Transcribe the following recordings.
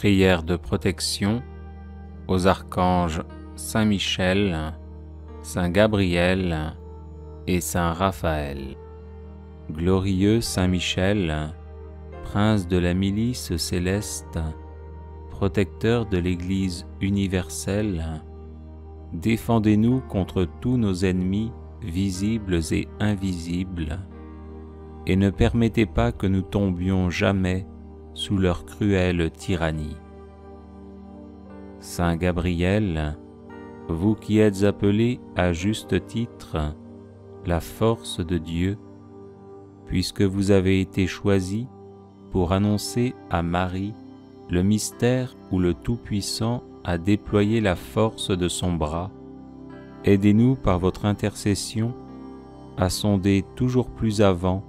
Prière de protection aux archanges Saint Michel, Saint Gabriel et Saint Raphaël. Glorieux Saint Michel, prince de la milice céleste, protecteur de l'Église universelle, défendez-nous contre tous nos ennemis visibles et invisibles, et ne permettez pas que nous tombions jamais sous leur cruelle tyrannie. Saint Gabriel, vous qui êtes appelé à juste titre la force de Dieu, puisque vous avez été choisi pour annoncer à Marie le mystère où le Tout-Puissant a déployé la force de son bras, aidez-nous par votre intercession à sonder toujours plus avant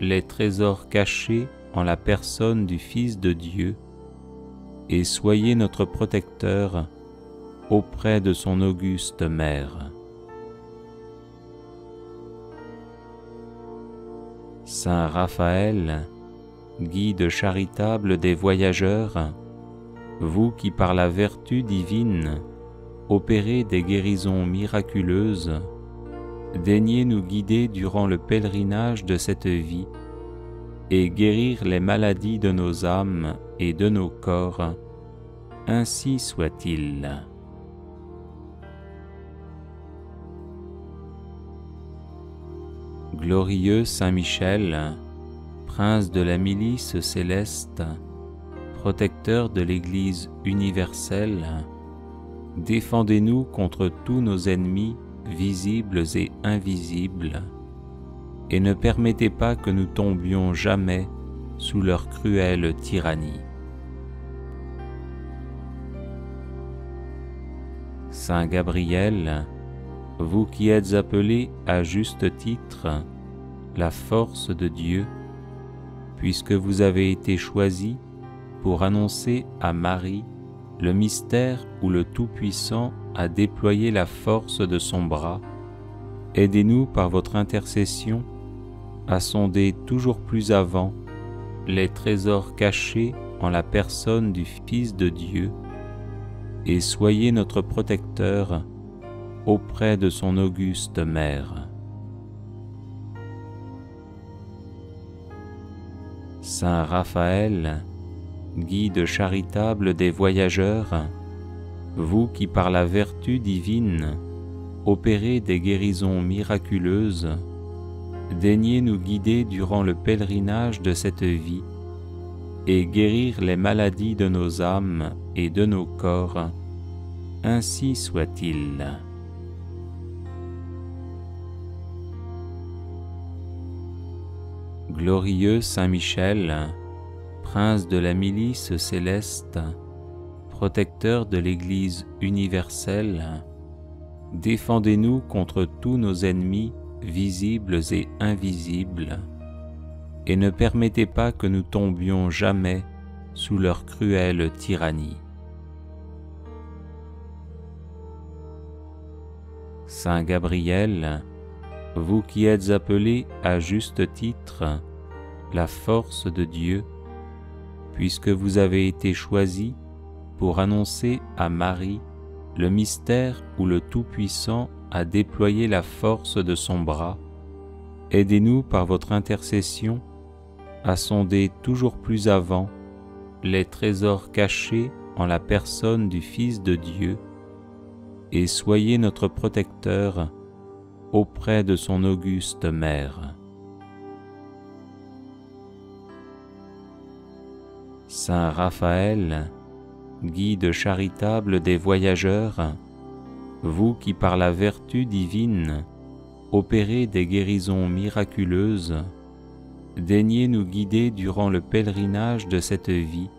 les trésors cachés en la personne du Fils de Dieu, et soyez notre protecteur auprès de son auguste Mère. Saint Raphaël, guide charitable des voyageurs, vous qui par la vertu divine opérez des guérisons miraculeuses, daignez nous guider durant le pèlerinage de cette vie et guérir les maladies de nos âmes et de nos corps, ainsi soit-il. Glorieux Saint Michel, prince de la milice céleste, protecteur de l'Église universelle, défendez-nous contre tous nos ennemis visibles et invisibles et ne permettez pas que nous tombions jamais sous leur cruelle tyrannie. Saint Gabriel, vous qui êtes appelé à juste titre la force de Dieu, puisque vous avez été choisi pour annoncer à Marie le mystère où le Tout-Puissant a déployé la force de son bras, aidez-nous par votre intercession à sonder toujours plus avant les trésors cachés en la personne du Fils de Dieu, et soyez notre protecteur auprès de son auguste Mère. Saint Raphaël, guide charitable des voyageurs, vous qui par la vertu divine opérez des guérisons miraculeuses, daignez nous guider durant le pèlerinage de cette vie et guérir les maladies de nos âmes et de nos corps, ainsi soit-il. Glorieux Saint Michel, prince de la milice céleste, protecteur de l'Église universelle, défendez-nous contre tous nos ennemis visibles et invisibles, et ne permettez pas que nous tombions jamais sous leur cruelle tyrannie. Saint Gabriel, vous qui êtes appelé à juste titre la force de Dieu, puisque vous avez été choisi pour annoncer à Marie le mystère où le Tout-Puissant a déployé la force de son bras, aidez-nous par votre intercession à sonder toujours plus avant les trésors cachés en la personne du Fils de Dieu, et soyez notre protecteur auprès de son auguste Mère. Saint Raphaël, guide charitable des voyageurs, vous qui par la vertu divine opérez des guérisons miraculeuses, daignez nous guider durant le pèlerinage de cette vie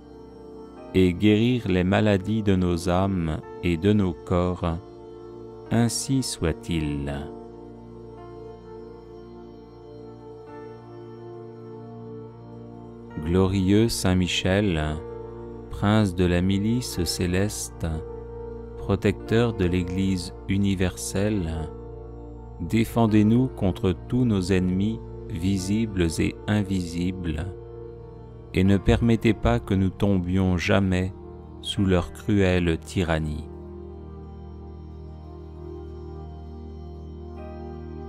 et guérir les maladies de nos âmes et de nos corps, ainsi soit-il. Glorieux Saint Michel, prince de la milice céleste, protecteur de l'Église universelle, défendez-nous contre tous nos ennemis visibles et invisibles, et ne permettez pas que nous tombions jamais sous leur cruelle tyrannie.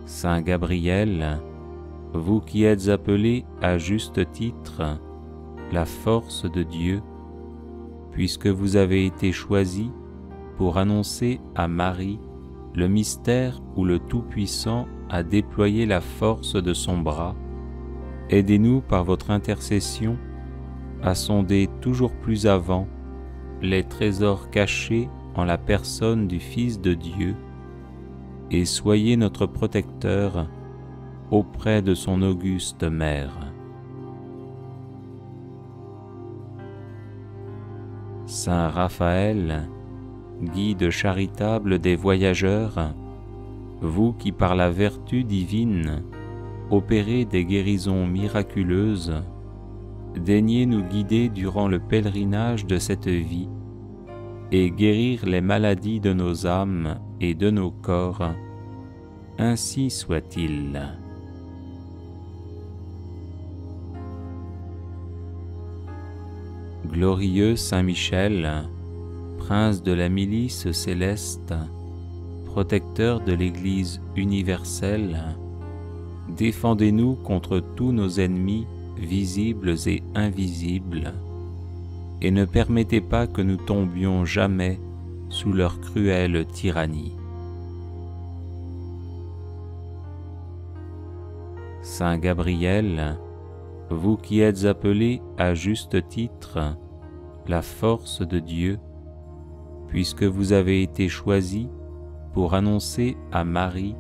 Saint Gabriel, vous qui êtes appelé à juste titre la force de Dieu, puisque vous avez été choisi pour annoncer à Marie le mystère où le Tout-Puissant a déployé la force de son bras, aidez-nous par votre intercession à sonder toujours plus avant les trésors cachés en la personne du Fils de Dieu, et soyez notre protecteur auprès de son auguste Mère. Saint Raphaël, guide charitable des voyageurs, vous qui par la vertu divine opérez des guérisons miraculeuses, daignez nous guider durant le pèlerinage de cette vie et guérir les maladies de nos âmes et de nos corps. Ainsi soit-il. Glorieux Saint Michel, prince de la milice céleste, protecteur de l'Église universelle, défendez-nous contre tous nos ennemis visibles et invisibles, et ne permettez pas que nous tombions jamais sous leur cruelle tyrannie. Saint Gabriel, vous qui êtes appelé à juste titre la force de Dieu, puisque vous avez été choisi pour annoncer à Marie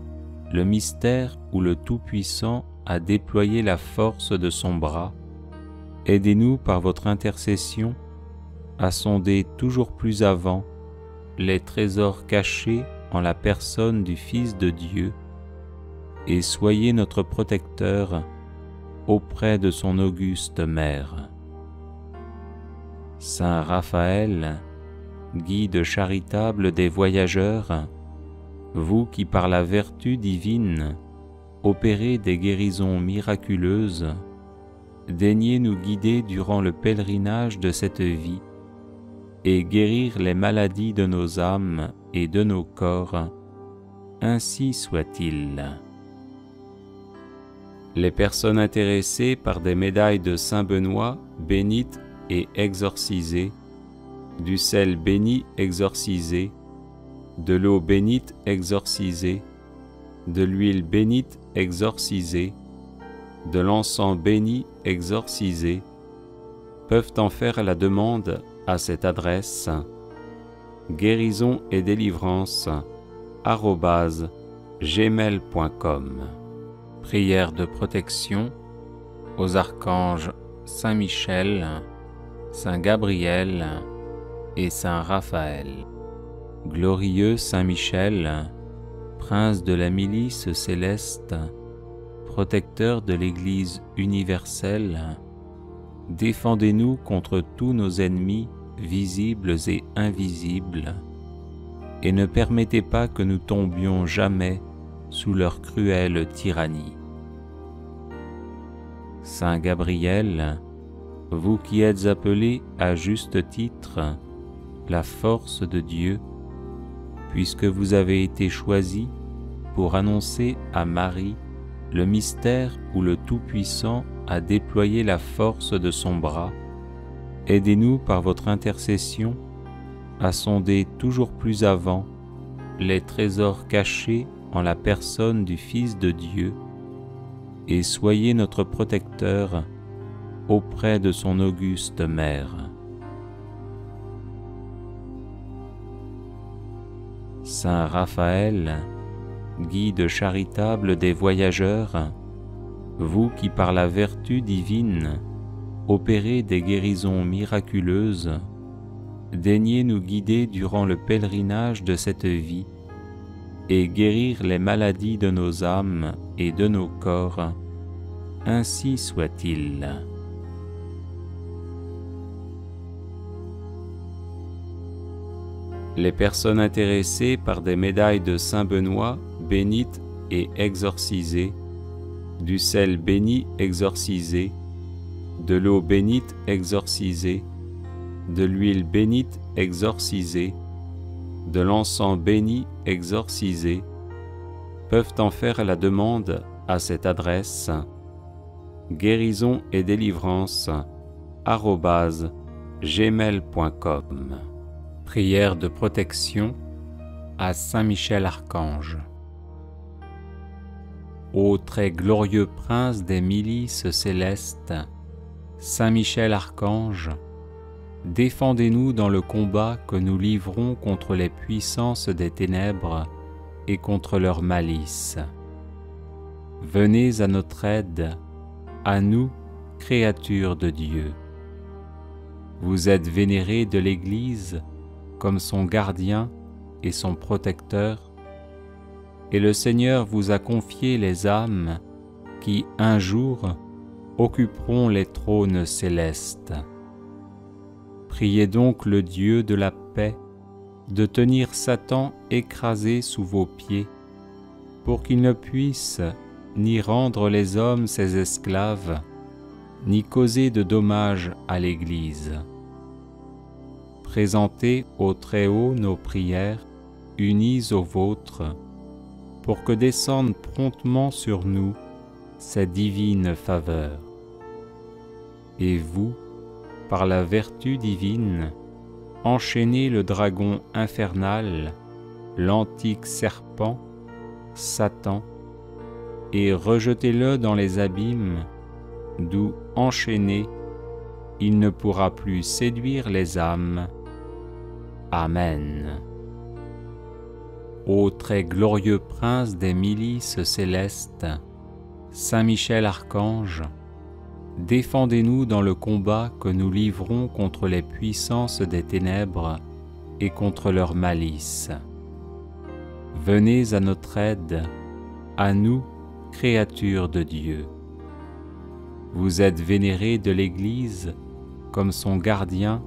le mystère où le Tout-Puissant a déployé la force de son bras, aidez-nous par votre intercession à sonder toujours plus avant les trésors cachés en la personne du Fils de Dieu, et soyez notre protecteur auprès de son auguste Mère. Saint Raphaël, guide charitable des voyageurs, vous qui par la vertu divine opérez des guérisons miraculeuses, daignez nous guider durant le pèlerinage de cette vie et guérir les maladies de nos âmes et de nos corps. Ainsi soit-il. Les personnes intéressées par des médailles de Saint Benoît bénites et exorcisées, du sel béni exorcisé, de l'eau bénite exorcisée, de l'huile bénite exorcisée, de l'encens béni exorcisé, peuvent en faire la demande à cette adresse. Guérison et délivrance gmail.com Prière de protection aux archanges Saint Michel, Saint Gabriel et Saint Raphaël. Glorieux Saint Michel, prince de la milice céleste, protecteur de l'Église universelle, défendez-nous contre tous nos ennemis visibles et invisibles, et ne permettez pas que nous tombions jamais sous leur cruelle tyrannie. Saint Gabriel, vous qui êtes appelé à juste titre la force de Dieu, puisque vous avez été choisi pour annoncer à Marie le mystère où le Tout-Puissant a déployé la force de son bras, aidez-nous par votre intercession à sonder toujours plus avant les trésors cachés en la personne du Fils de Dieu, et soyez notre protecteur auprès de son auguste Mère. Saint Raphaël, guide charitable des voyageurs, vous qui par la vertu divine opérez des guérisons miraculeuses, daignez nous guider durant le pèlerinage de cette vie et guérir les maladies de nos âmes et de nos corps. Ainsi soit-il. Les personnes intéressées par des médailles de Saint Benoît bénites et exorcisées, du sel béni exorcisé, de l'eau bénite exorcisée, de l'huile bénite exorcisée, de l'encens béni exorcisé, peuvent en faire la demande à cette adresse guérison et délivrance gmail.com Prière de protection à Saint Michel Archange. Ô très glorieux prince des milices célestes, Saint Michel Archange, défendez-nous dans le combat que nous livrons contre les puissances des ténèbres et contre leur malice. Venez à notre aide, à nous, créatures de Dieu. Vous êtes vénérés de l'Église comme son gardien et son protecteur, et le Seigneur vous a confié les âmes qui, un jour, occuperont les trônes célestes. Priez donc le Dieu de la paix de tenir Satan écrasé sous vos pieds, pour qu'il ne puisse ni rendre les hommes ses esclaves, ni causer de dommages à l'Église. Présentez au Très-Haut nos prières, unies aux vôtres, pour que descende promptement sur nous sa divine faveur. Et vous, par la vertu divine, enchaînez le dragon infernal, l'antique serpent, Satan, et rejetez-le dans les abîmes, d'où, enchaîné, il ne pourra plus séduire les âmes. Amen. Ô très glorieux prince des milices célestes, Saint Michel Archange, défendez-nous dans le combat que nous livrons contre les puissances des ténèbres et contre leur malice. Venez à notre aide, à nous, créatures de Dieu. Vous êtes vénérés de l'Église comme son gardien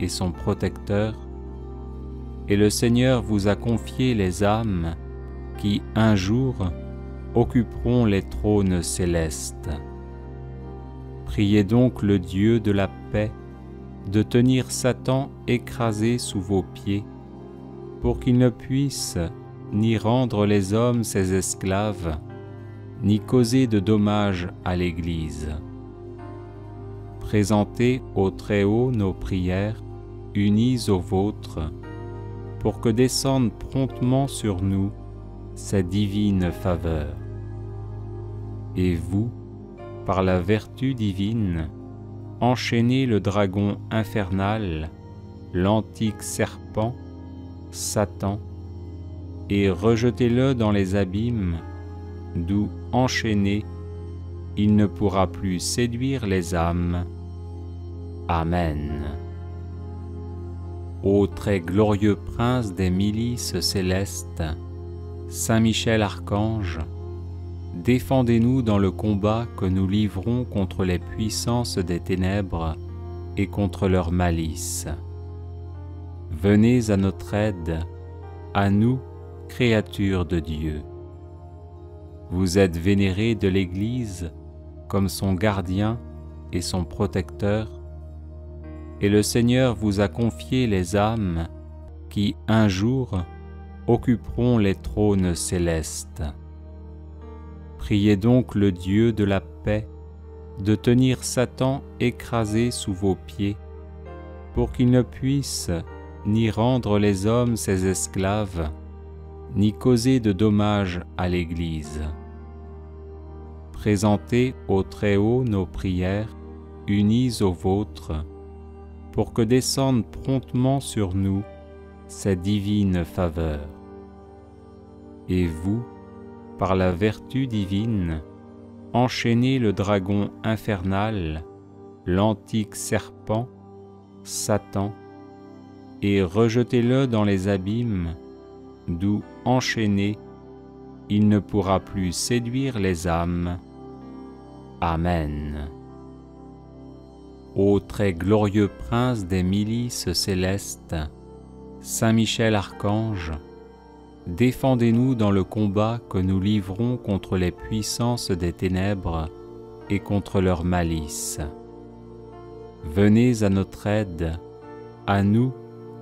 et son protecteur, et le Seigneur vous a confié les âmes qui, un jour, occuperont les trônes célestes. Priez donc le Dieu de la paix de tenir Satan écrasé sous vos pieds, pour qu'il ne puisse ni rendre les hommes ses esclaves, ni causer de dommages à l'Église. Présentez au Très-Haut nos prières, unies aux vôtres, pour que descende promptement sur nous sa divine faveur. Et vous, par la vertu divine, enchaînez le dragon infernal, l'antique serpent, Satan, et rejetez-le dans les abîmes, d'où, enchaîné, il ne pourra plus séduire les âmes. Amen. Ô très glorieux prince des milices célestes, Saint Michel Archange, défendez-nous dans le combat que nous livrons contre les puissances des ténèbres et contre leur malice. Venez à notre aide, à nous, créatures de Dieu. Vous êtes vénérés de l'Église comme son gardien et son protecteur, et le Seigneur vous a confié les âmes qui, un jour, occuperont les trônes célestes. Priez donc le Dieu de la paix de tenir Satan écrasé sous vos pieds, pour qu'il ne puisse ni rendre les hommes ses esclaves, ni causer de dommages à l'Église. Présentez au Très-Haut nos prières, unies aux vôtres, pour que descende promptement sur nous sa divine faveur. Et vous, par la vertu divine, enchaînez le dragon infernal, l'antique serpent, Satan, et rejetez-le dans les abîmes, d'où, enchaîné, il ne pourra plus séduire les âmes. Amen. Ô très glorieux prince des milices célestes, Saint Michel Archange, défendez-nous dans le combat que nous livrons contre les puissances des ténèbres et contre leur malice. Venez à notre aide, à nous,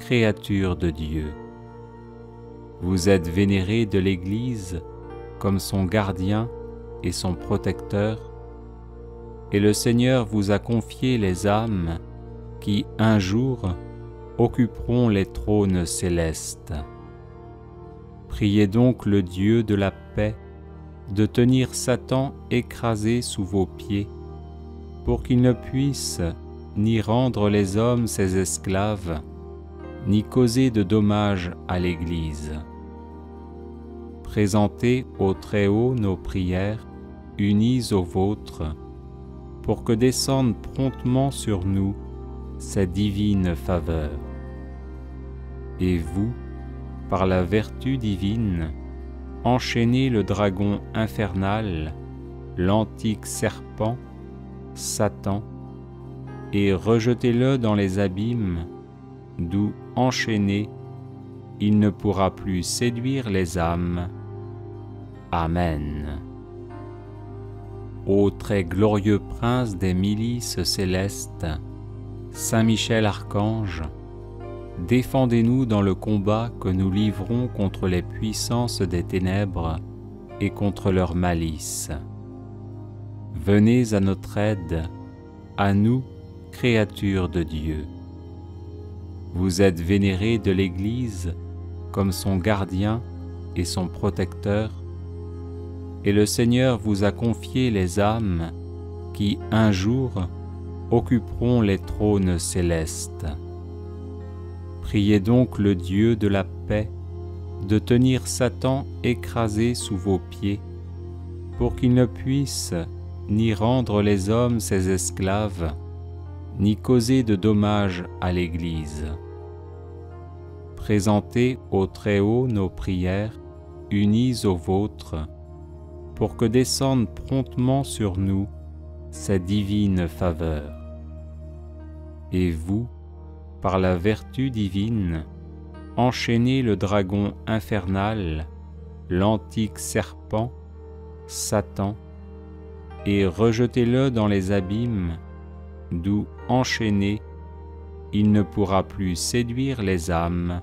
créatures de Dieu. Vous êtes vénérés de l'Église comme son gardien et son protecteur, et le Seigneur vous a confié les âmes qui, un jour, occuperont les trônes célestes. Priez donc le Dieu de la paix de tenir Satan écrasé sous vos pieds, pour qu'il ne puisse ni rendre les hommes ses esclaves, ni causer de dommages à l'Église. Présentez au Très-Haut nos prières, unies aux vôtres, pour que descende promptement sur nous sa divine faveur. Et vous, par la vertu divine, enchaînez le dragon infernal, l'antique serpent, Satan, et rejetez-le dans les abîmes, d'où, enchaîné, il ne pourra plus séduire les âmes. Amen. Ô très glorieux prince des milices célestes, Saint Michel Archange, défendez-nous dans le combat que nous livrons contre les puissances des ténèbres et contre leur malice. Venez à notre aide, à nous, créatures de Dieu. Vous êtes vénérés de l'Église comme son gardien et son protecteur, et le Seigneur vous a confié les âmes qui, un jour, occuperont les trônes célestes. Priez donc le Dieu de la paix de tenir Satan écrasé sous vos pieds, pour qu'il ne puisse ni rendre les hommes ses esclaves, ni causer de dommages à l'Église. Présentez au Très-Haut nos prières, unies aux vôtres, pour que descende promptement sur nous sa divine faveur. Et vous, par la vertu divine, enchaînez le dragon infernal, l'antique serpent, Satan, et rejetez-le dans les abîmes, d'où, enchaîné, il ne pourra plus séduire les âmes.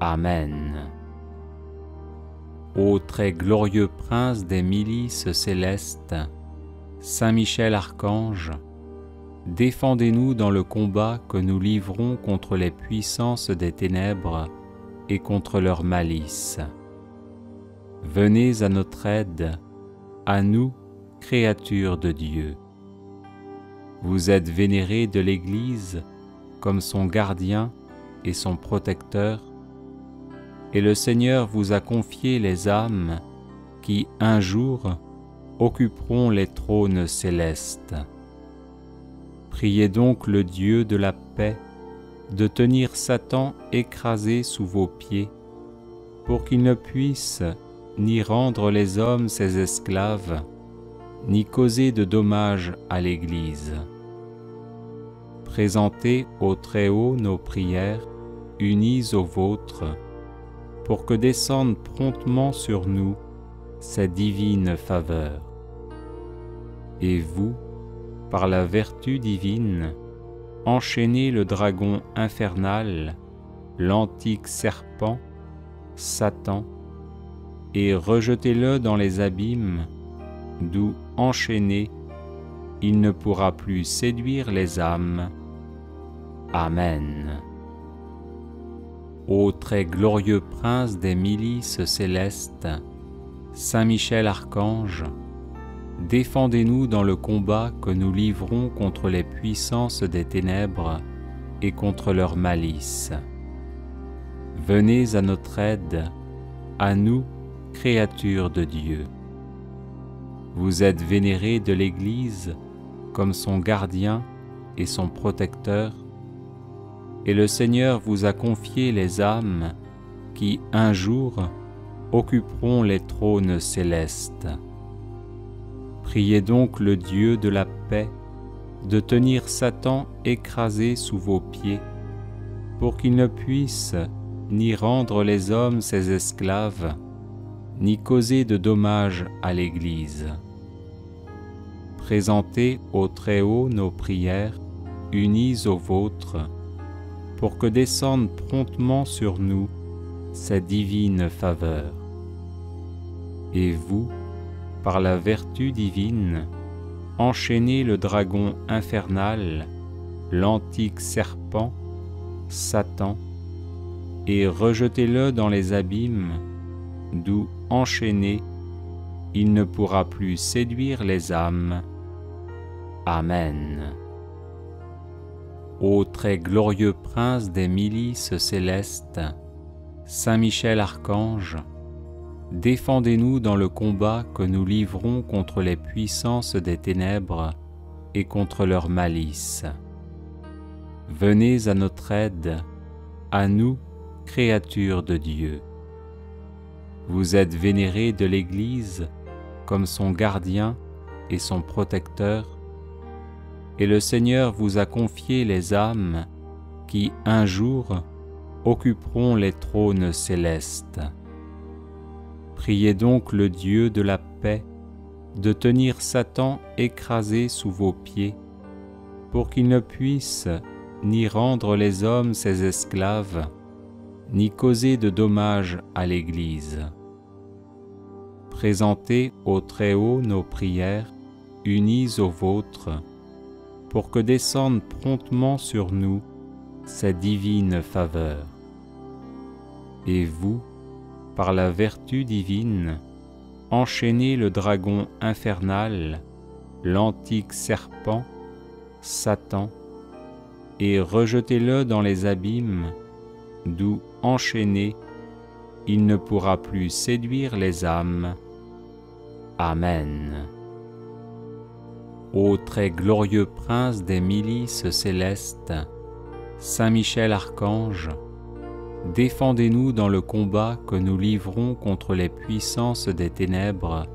Amen. Ô très glorieux prince des milices célestes, Saint Michel Archange, défendez-nous dans le combat que nous livrons contre les puissances des ténèbres et contre leur malice. Venez à notre aide, à nous, créatures de Dieu. Vous êtes vénérés de l'Église comme son gardien et son protecteur, et le Seigneur vous a confié les âmes qui, un jour, occuperont les trônes célestes. Priez donc le Dieu de la paix de tenir Satan écrasé sous vos pieds, pour qu'il ne puisse ni rendre les hommes ses esclaves, ni causer de dommages à l'Église. Présentez au Très-Haut nos prières, unies aux vôtres, pour que descende promptement sur nous sa divine faveur. Et vous, par la vertu divine, enchaînez le dragon infernal, l'antique serpent, Satan, et rejetez-le dans les abîmes, d'où, enchaîné, il ne pourra plus séduire les âmes. Amen. Ô très glorieux prince des milices célestes, Saint Michel Archange, défendez-nous dans le combat que nous livrons contre les puissances des ténèbres et contre leur malice. Venez à notre aide, à nous, créatures de Dieu. Vous êtes vénérés de l'Église comme son gardien et son protecteur, et le Seigneur vous a confié les âmes qui, un jour, occuperont les trônes célestes. Priez donc le Dieu de la paix de tenir Satan écrasé sous vos pieds, pour qu'il ne puisse ni rendre les hommes ses esclaves, ni causer de dommages à l'Église. Présentez au Très-Haut nos prières, unis aux vôtres, pour que descende promptement sur nous sa divine faveur. Et vous, par la vertu divine, enchaînez le dragon infernal, l'antique serpent, Satan, et rejetez-le dans les abîmes, d'où enchaîné, il ne pourra plus séduire les âmes. Amen. Ô très glorieux prince des milices célestes, Saint Michel Archange, défendez-nous dans le combat que nous livrons contre les puissances des ténèbres et contre leur malice. Venez à notre aide, à nous, créatures de Dieu. Vous êtes vénérés de l'Église comme son gardien et son protecteur, et le Seigneur vous a confié les âmes qui, un jour, occuperont les trônes célestes. Priez donc le Dieu de la paix de tenir Satan écrasé sous vos pieds, pour qu'il ne puisse ni rendre les hommes ses esclaves, ni causer de dommages à l'Église. Présentez au Très-Haut nos prières, unies aux vôtres, pour que descende promptement sur nous sa divine faveur. Et vous, par la vertu divine, enchaînez le dragon infernal, l'antique serpent, Satan, et rejetez-le dans les abîmes, d'où enchaîné, il ne pourra plus séduire les âmes. Amen. Ô très glorieux prince des milices célestes, Saint Michel Archange, défendez-nous dans le combat que nous livrons contre les puissances des ténèbres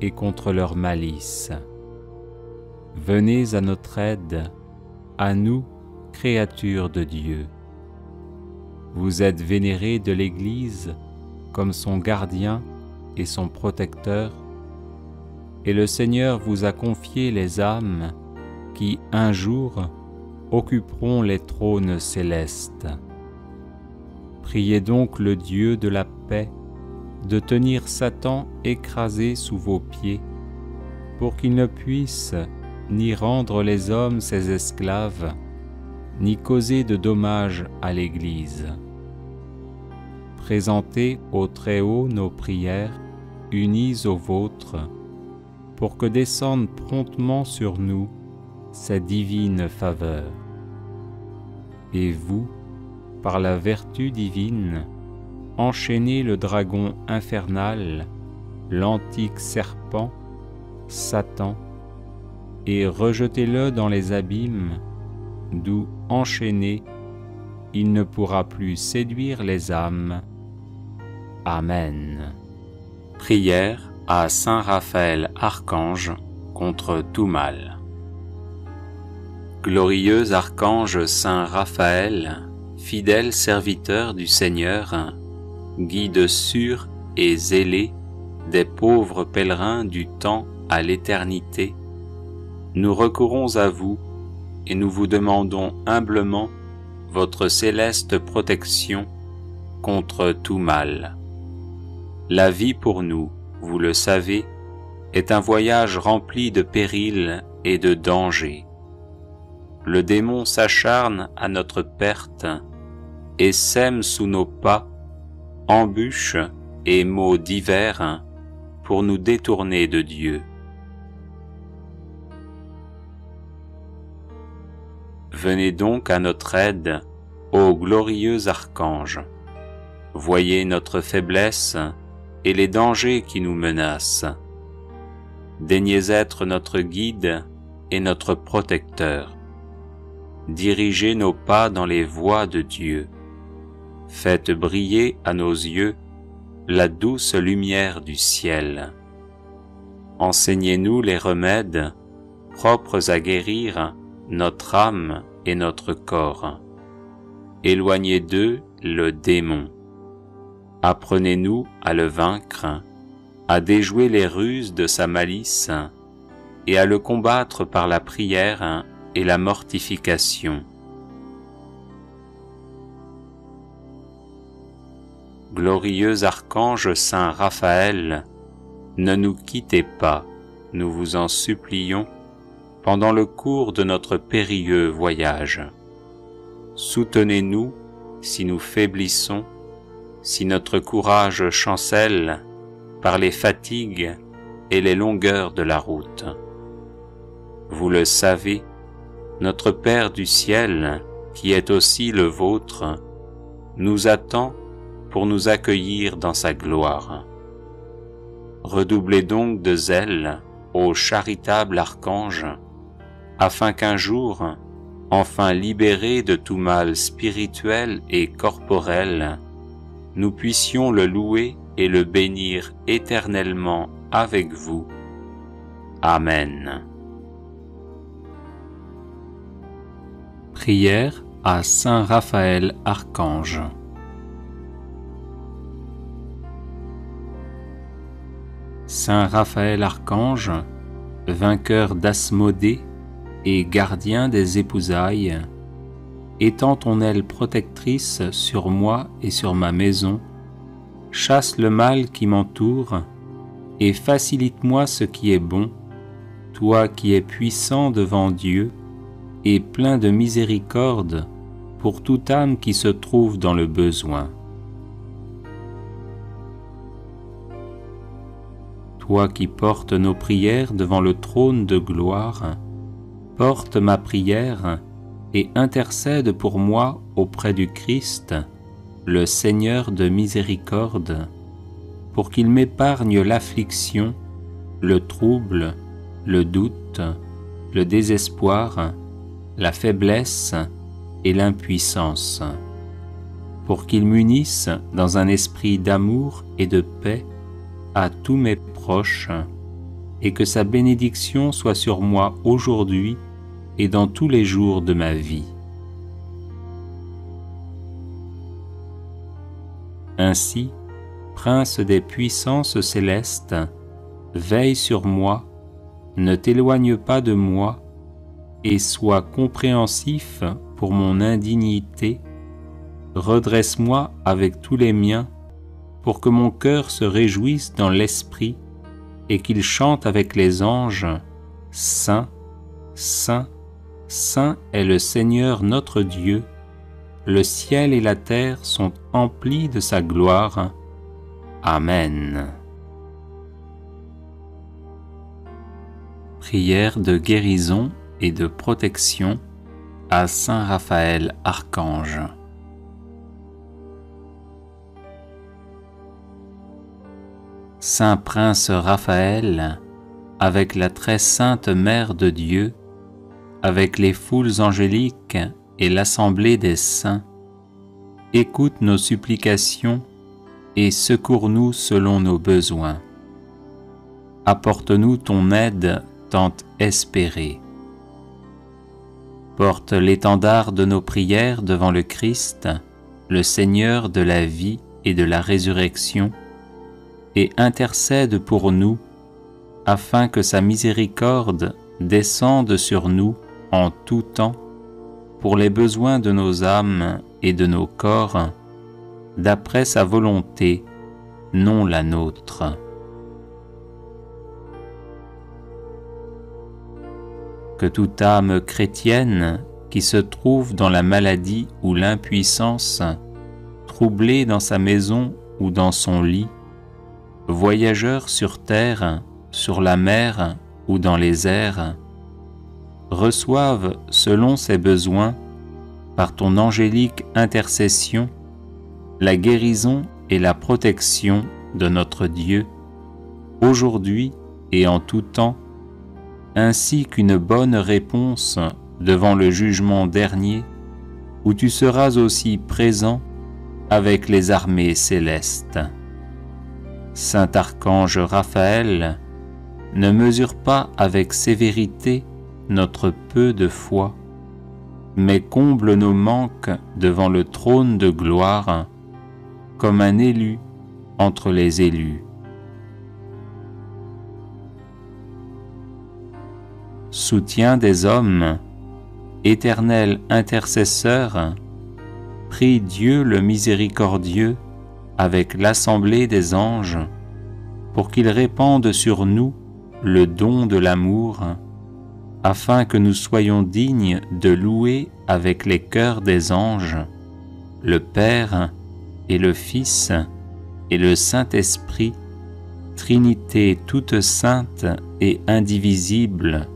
et contre leur malice. Venez à notre aide, à nous, créatures de Dieu. Vous êtes vénérés de l'Église comme son gardien et son protecteur, et le Seigneur vous a confié les âmes qui, un jour, occuperont les trônes célestes. Priez donc le Dieu de la paix de tenir Satan écrasé sous vos pieds, pour qu'il ne puisse ni rendre les hommes ses esclaves, ni causer de dommages à l'Église. Présentez au Très-Haut nos prières, unies aux vôtres, pour que descende promptement sur nous sa divine faveur. Et vous, par la vertu divine, enchaînez le dragon infernal, l'antique serpent, Satan, et rejetez-le dans les abîmes, d'où enchaîné, il ne pourra plus séduire les âmes. Amen. Prière à Saint Raphaël Archange contre tout mal. Glorieux Archange Saint Raphaël, fidèle serviteur du Seigneur, guide sûr et zélé des pauvres pèlerins du temps à l'éternité, nous recourons à vous et nous vous demandons humblement votre céleste protection contre tout mal. La vie pour nous, vous le savez, est un voyage rempli de périls et de dangers. Le démon s'acharne à notre perte et sème sous nos pas embûches et maux divers pour nous détourner de Dieu. Venez donc à notre aide, ô glorieux archange. Voyez notre faiblesse et les dangers qui nous menacent. Daignez être notre guide et notre protecteur. Dirigez nos pas dans les voies de Dieu. Faites briller à nos yeux la douce lumière du ciel. Enseignez-nous les remèdes propres à guérir notre âme et notre corps. Éloignez d'eux le démon. Apprenez-nous à le vaincre, à déjouer les ruses de sa malice et à le combattre par la prière et la mortification. Glorieux archange Saint Raphaël, ne nous quittez pas, nous vous en supplions, pendant le cours de notre périlleux voyage. Soutenez-nous si nous faiblissons, si notre courage chancelle par les fatigues et les longueurs de la route. Vous le savez, notre Père du ciel, qui est aussi le vôtre, nous attend pour nous accueillir dans sa gloire. Redoublez donc de zèle, ô charitable archange, afin qu'un jour, enfin libérés de tout mal spirituel et corporel, nous puissions le louer et le bénir éternellement avec vous. Amen. Prière à Saint Raphaël Archange. Saint Raphaël Archange, vainqueur d'Asmodée et gardien des épousailles, étends ton aile protectrice sur moi et sur ma maison, chasse le mal qui m'entoure, et facilite-moi ce qui est bon, toi qui es puissant devant Dieu et plein de miséricorde pour toute âme qui se trouve dans le besoin. Toi qui portes nos prières devant le trône de gloire, porte ma prière et intercède pour moi auprès du Christ, le Seigneur de miséricorde, pour qu'il m'épargne l'affliction, le trouble, le doute, le désespoir, la faiblesse et l'impuissance, pour qu'il m'unisse dans un esprit d'amour et de paix à tous mes proches, et que sa bénédiction soit sur moi aujourd'hui et dans tous les jours de ma vie. Ainsi, Prince des puissances célestes, veille sur moi, ne t'éloigne pas de moi, et sois compréhensif pour mon indignité, redresse-moi avec tous les miens, pour que mon cœur se réjouisse dans l'esprit et qu'il chante avec les anges, Saint, Saint, Saint est le Seigneur notre Dieu, le ciel et la terre sont emplis de sa gloire. Amen. Prière de guérison et de protection à Saint Raphaël Archange. Saint Prince Raphaël, avec la très sainte Mère de Dieu, avec les foules angéliques et l'assemblée des saints, écoute nos supplications et secours-nous selon nos besoins. Apporte-nous ton aide tant espérée. Porte l'étendard de nos prières devant le Christ, le Seigneur de la vie et de la résurrection, et intercède pour nous, afin que sa miséricorde descende sur nous en tout temps pour les besoins de nos âmes et de nos corps, d'après sa volonté, non la nôtre. Que toute âme chrétienne qui se trouve dans la maladie ou l'impuissance, troublée dans sa maison ou dans son lit, voyageur sur terre, sur la mer ou dans les airs, reçoivent selon ses besoins, par ton angélique intercession, la guérison et la protection de notre Dieu, aujourd'hui et en tout temps, ainsi qu'une bonne réponse devant le jugement dernier, où tu seras aussi présent avec les armées célestes. Saint Archange Raphaël, ne mesure pas avec sévérité notre peu de foi, mais comble nos manques devant le trône de gloire, comme un élu entre les élus. Soutien des hommes, Éternel intercesseur, prie Dieu le miséricordieux avec l'assemblée des anges, pour qu'il répande sur nous le don de l'amour, afin que nous soyons dignes de louer avec les cœurs des anges le Père et le Fils et le Saint-Esprit, Trinité toute sainte et indivisible,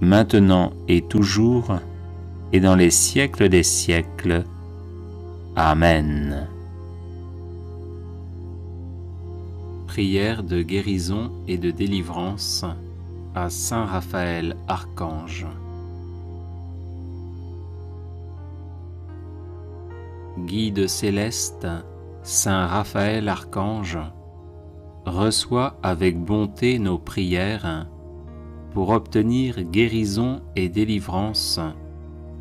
maintenant et toujours, et dans les siècles des siècles. Amen. Prière de guérison et de délivrance Saint Raphaël Archange. Guide céleste, Saint Raphaël Archange, reçois avec bonté nos prières pour obtenir guérison et délivrance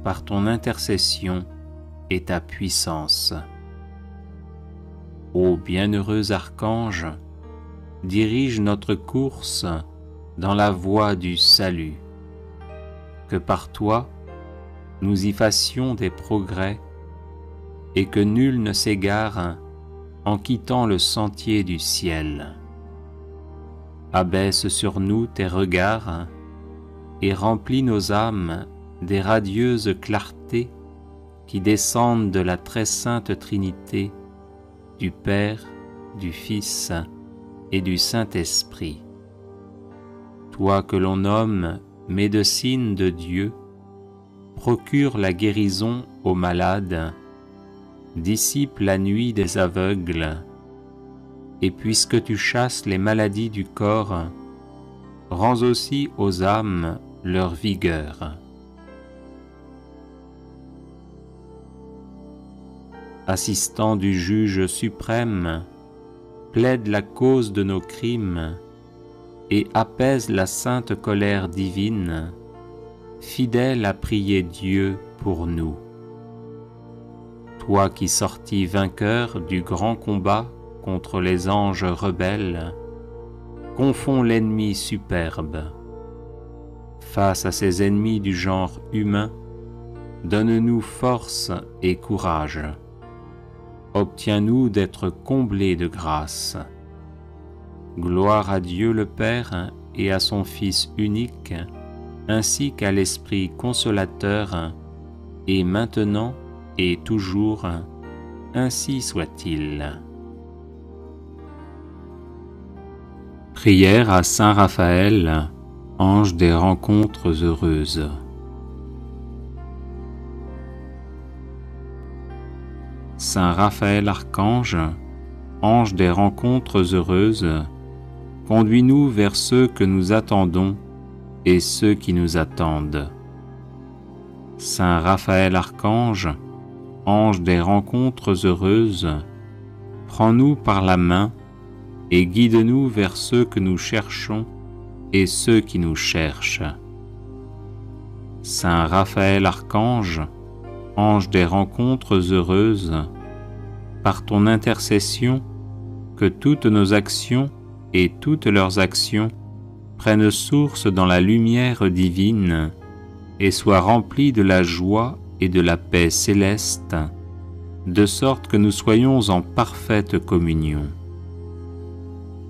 par ton intercession et ta puissance. Ô bienheureux archange, dirige notre course dans la voie du salut, que par toi nous y fassions des progrès et que nul ne s'égare en quittant le sentier du ciel. Abaisse sur nous tes regards et remplis nos âmes des radieuses clartés qui descendent de la très sainte Trinité, du Père, du Fils et du Saint-Esprit. Toi que l'on nomme médecine de Dieu, procure la guérison aux malades, dissipe la nuit des aveugles, et puisque tu chasses les maladies du corps, rends aussi aux âmes leur vigueur. Assistant du juge suprême, plaide la cause de nos crimes et apaise la sainte colère divine, fidèle à prier Dieu pour nous toi qui sortis vainqueur du grand combat contre les anges rebelles, confonds l'ennemi superbe. Face à ces ennemis du genre humain, donne-nous force et courage. Obtiens-nous d'être comblés de grâce. Gloire à Dieu le Père et à son Fils unique, ainsi qu'à l'Esprit consolateur, et maintenant et toujours, ainsi soit-il. Prière à Saint Raphaël, ange des rencontres heureuses. Saint Raphaël Archange, ange des rencontres heureuses, conduis-nous vers ceux que nous attendons et ceux qui nous attendent. Saint Raphaël Archange, ange des rencontres heureuses, prends-nous par la main et guide-nous vers ceux que nous cherchons et ceux qui nous cherchent. Saint Raphaël Archange, ange des rencontres heureuses, par ton intercession, que toutes nos actions et toutes leurs actions prennent source dans la lumière divine et soient remplies de la joie et de la paix céleste, de sorte que nous soyons en parfaite communion.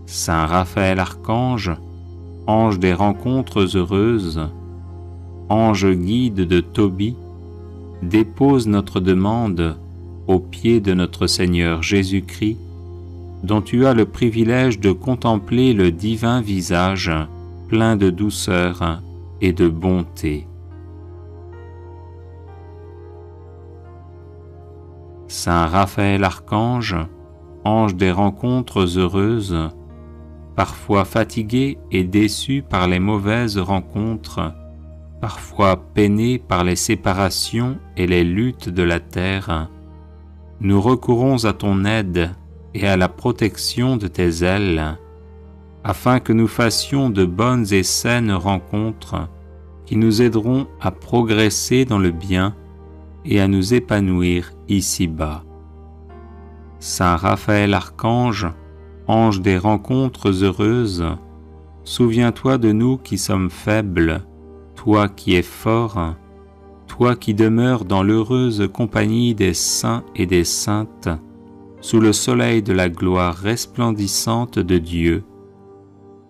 Saint Raphaël Archange, ange des rencontres heureuses, ange guide de Tobie, dépose notre demande aux pieds de notre Seigneur Jésus-Christ, dont tu as le privilège de contempler le divin visage plein de douceur et de bonté. Saint Raphaël Archange, ange des rencontres heureuses, parfois fatigué et déçu par les mauvaises rencontres, parfois peiné par les séparations et les luttes de la terre, nous recourons à ton aide et à la protection de tes ailes, afin que nous fassions de bonnes et saines rencontres qui nous aideront à progresser dans le bien et à nous épanouir ici-bas. Saint Raphaël Archange, ange des rencontres heureuses, souviens-toi de nous qui sommes faibles, toi qui es fort, toi qui demeures dans l'heureuse compagnie des saints et des saintes, sous le soleil de la gloire resplendissante de Dieu.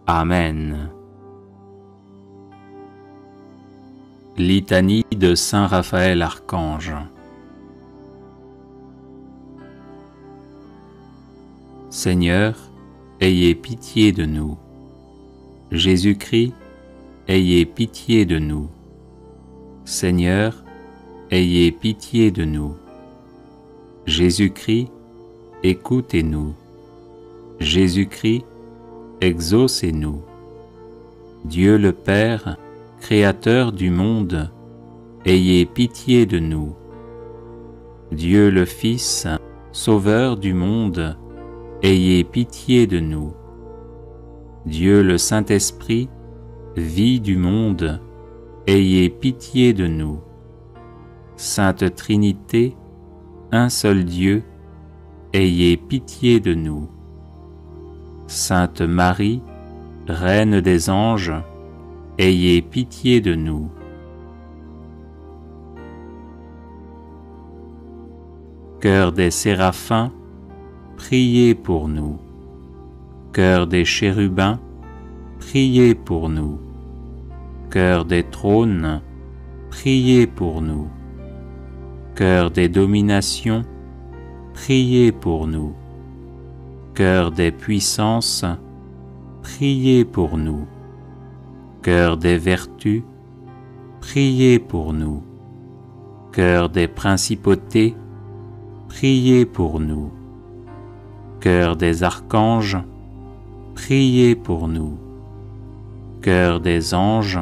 Amen. Litanie de Saint Raphaël Archange Seigneur, ayez pitié de nous. Jésus-Christ, ayez pitié de nous. Seigneur, ayez pitié de nous. Jésus-Christ, écoutez-nous. Jésus-Christ, exaucez-nous. Dieu le Père, Créateur du monde, ayez pitié de nous. Dieu le Fils, Sauveur du monde, ayez pitié de nous. Dieu le Saint-Esprit, vie du monde, ayez pitié de nous. Sainte Trinité, un seul Dieu, ayez pitié de nous. Sainte Marie, Reine des anges, ayez pitié de nous. Cœur des séraphins, priez pour nous. Cœur des chérubins, priez pour nous. Cœur des trônes, priez pour nous. Cœur des dominations, priez pour nous. Cœur des puissances, priez pour nous. Cœur des vertus, priez pour nous. Cœur des principautés, priez pour nous. Cœur des archanges, priez pour nous. Cœur des anges,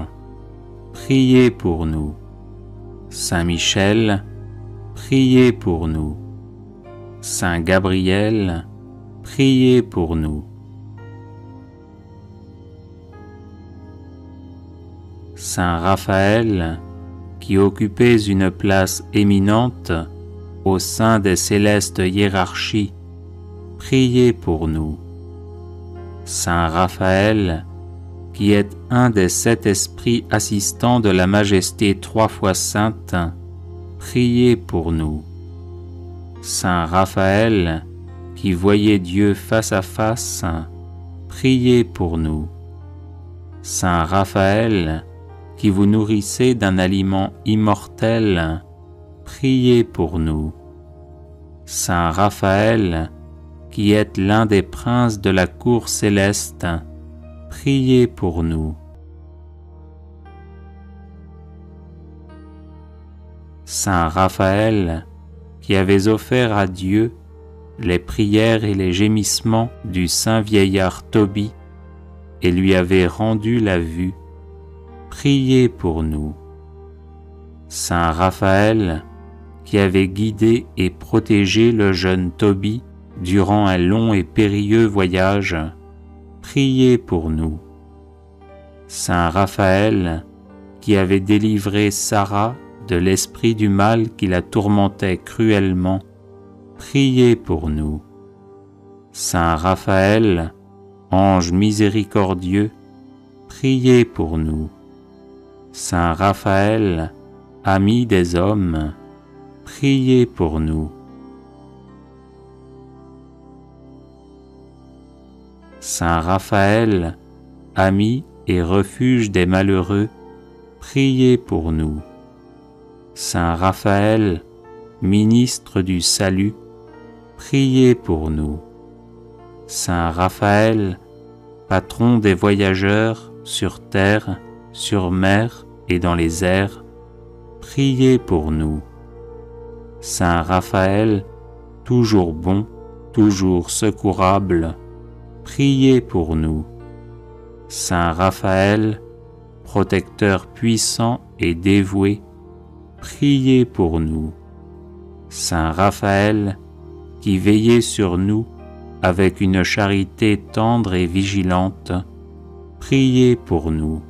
priez pour nous. Saint Michel, priez pour nous. Saint Gabriel, priez pour nous. Saint Raphaël, qui occupez une place éminente au sein des célestes hiérarchies, priez pour nous. Saint Raphaël, qui est un des sept esprits assistants de la Majesté trois fois sainte, priez pour nous. Saint Raphaël, qui voyait Dieu face à face, priez pour nous. Saint Raphaël, qui vous nourrissez d'un aliment immortel, priez pour nous. Saint Raphaël, qui êtes l'un des princes de la cour céleste, priez pour nous. Saint Raphaël, qui avez offert à Dieu les prières et les gémissements du saint vieillard Tobie et lui avez rendu la vue, priez pour nous. Saint Raphaël, qui avait guidé et protégé le jeune Tobie durant un long et périlleux voyage, priez pour nous. Saint Raphaël, qui avait délivré Sarah de l'esprit du mal qui la tourmentait cruellement, priez pour nous. Saint Raphaël, ange miséricordieux, priez pour nous. Saint Raphaël, ami des hommes, priez pour nous. Saint Raphaël, ami et refuge des malheureux, priez pour nous. Saint Raphaël, ministre du salut, priez pour nous. Saint Raphaël, patron des voyageurs sur terre, sur mer et dans les airs, priez pour nous. Saint Raphaël, toujours bon, toujours secourable, priez pour nous. Saint Raphaël, protecteur puissant et dévoué, priez pour nous. Saint Raphaël, qui veillez sur nous avec une charité tendre et vigilante, priez pour nous.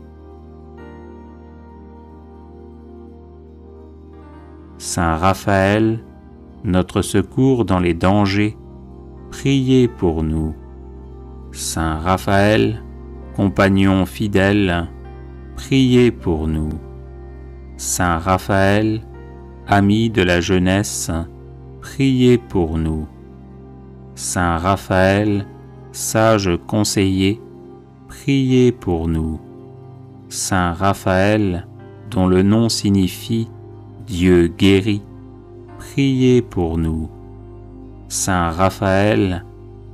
Saint Raphaël, notre secours dans les dangers, priez pour nous. Saint Raphaël, compagnon fidèle, priez pour nous. Saint Raphaël, ami de la jeunesse, priez pour nous. Saint Raphaël, sage conseiller, priez pour nous. Saint Raphaël, dont le nom signifie Dieu guérit, priez pour nous. Saint Raphaël,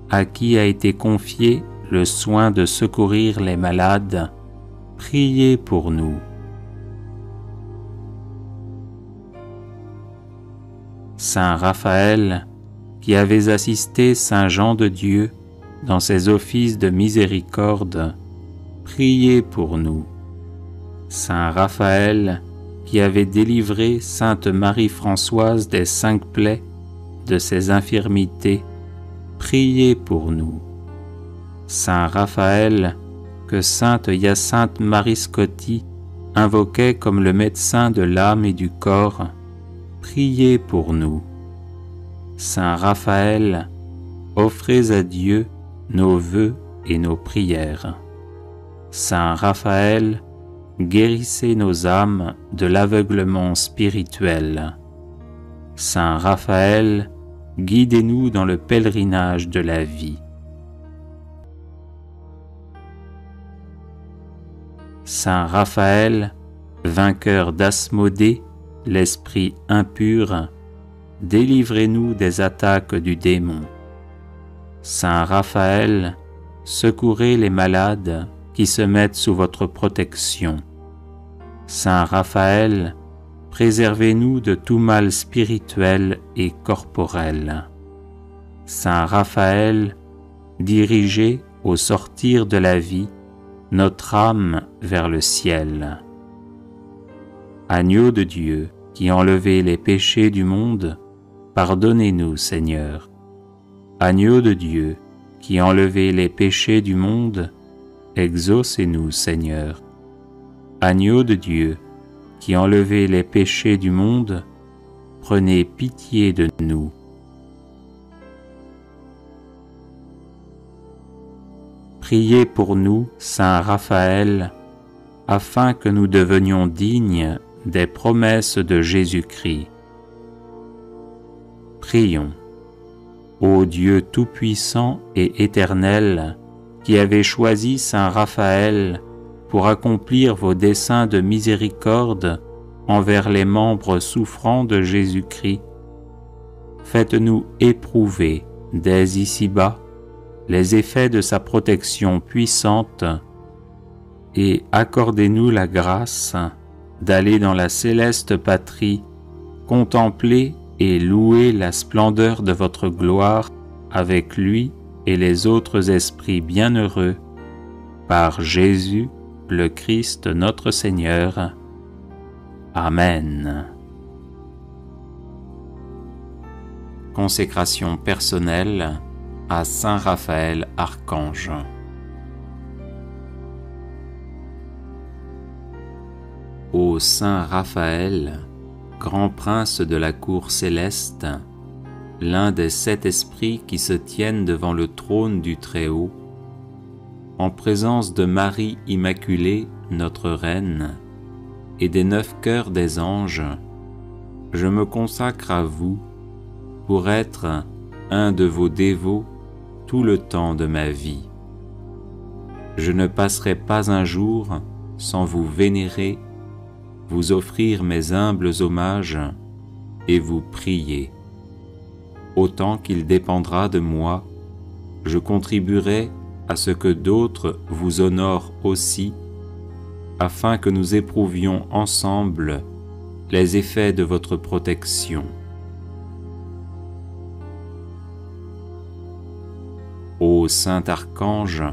à qui a été confié le soin de secourir les malades, priez pour nous. Saint Raphaël, qui avez assisté Saint Jean de Dieu dans ses offices de miséricorde, priez pour nous. Saint Raphaël, qui avait délivré Sainte Marie-Françoise des cinq plaies de ses infirmités, priez pour nous. Saint Raphaël, que Sainte Hyacinthe Marie Scotti invoquait comme le médecin de l'âme et du corps, priez pour nous. Saint Raphaël, offrez à Dieu nos vœux et nos prières. Saint Raphaël, guérissez nos âmes de l'aveuglement spirituel. Saint Raphaël, guidez-nous dans le pèlerinage de la vie. Saint Raphaël, vainqueur d'Asmodée, l'esprit impur, délivrez-nous des attaques du démon. Saint Raphaël, secourez les malades qui se mettent sous votre protection. Saint Raphaël, préservez-nous de tout mal spirituel et corporel. Saint Raphaël, dirigez au sortir de la vie notre âme vers le ciel. Agneau de Dieu, qui enlevez les péchés du monde, pardonnez-nous Seigneur. Agneau de Dieu, qui enlevez les péchés du monde, exaucez-nous Seigneur. Agneau de Dieu, qui enlevez les péchés du monde, prenez pitié de nous. Priez pour nous, Saint Raphaël, afin que nous devenions dignes des promesses de Jésus-Christ. Prions. Ô Dieu Tout-Puissant et Éternel, qui avez choisi Saint Raphaël pour accomplir vos desseins de miséricorde envers les membres souffrants de Jésus-Christ, faites-nous éprouver dès ici-bas les effets de sa protection puissante et accordez-nous la grâce d'aller dans la céleste patrie, contempler et louer la splendeur de votre gloire avec lui et les autres esprits bienheureux, par Jésus le Christ notre Seigneur. Amen. Consécration personnelle à Saint Raphaël Archange. Ô Saint Raphaël, grand prince de la cour céleste, l'un des sept esprits qui se tiennent devant le trône du Très-Haut, en présence de Marie Immaculée, notre Reine, et des neuf cœurs des anges, je me consacre à vous pour être un de vos dévots tout le temps de ma vie. Je ne passerai pas un jour sans vous vénérer vous offrir mes humbles hommages et vous prier. Autant qu'il dépendra de moi, je contribuerai à ce que d'autres vous honorent aussi, afin que nous éprouvions ensemble les effets de votre protection. Ô Saint Archange,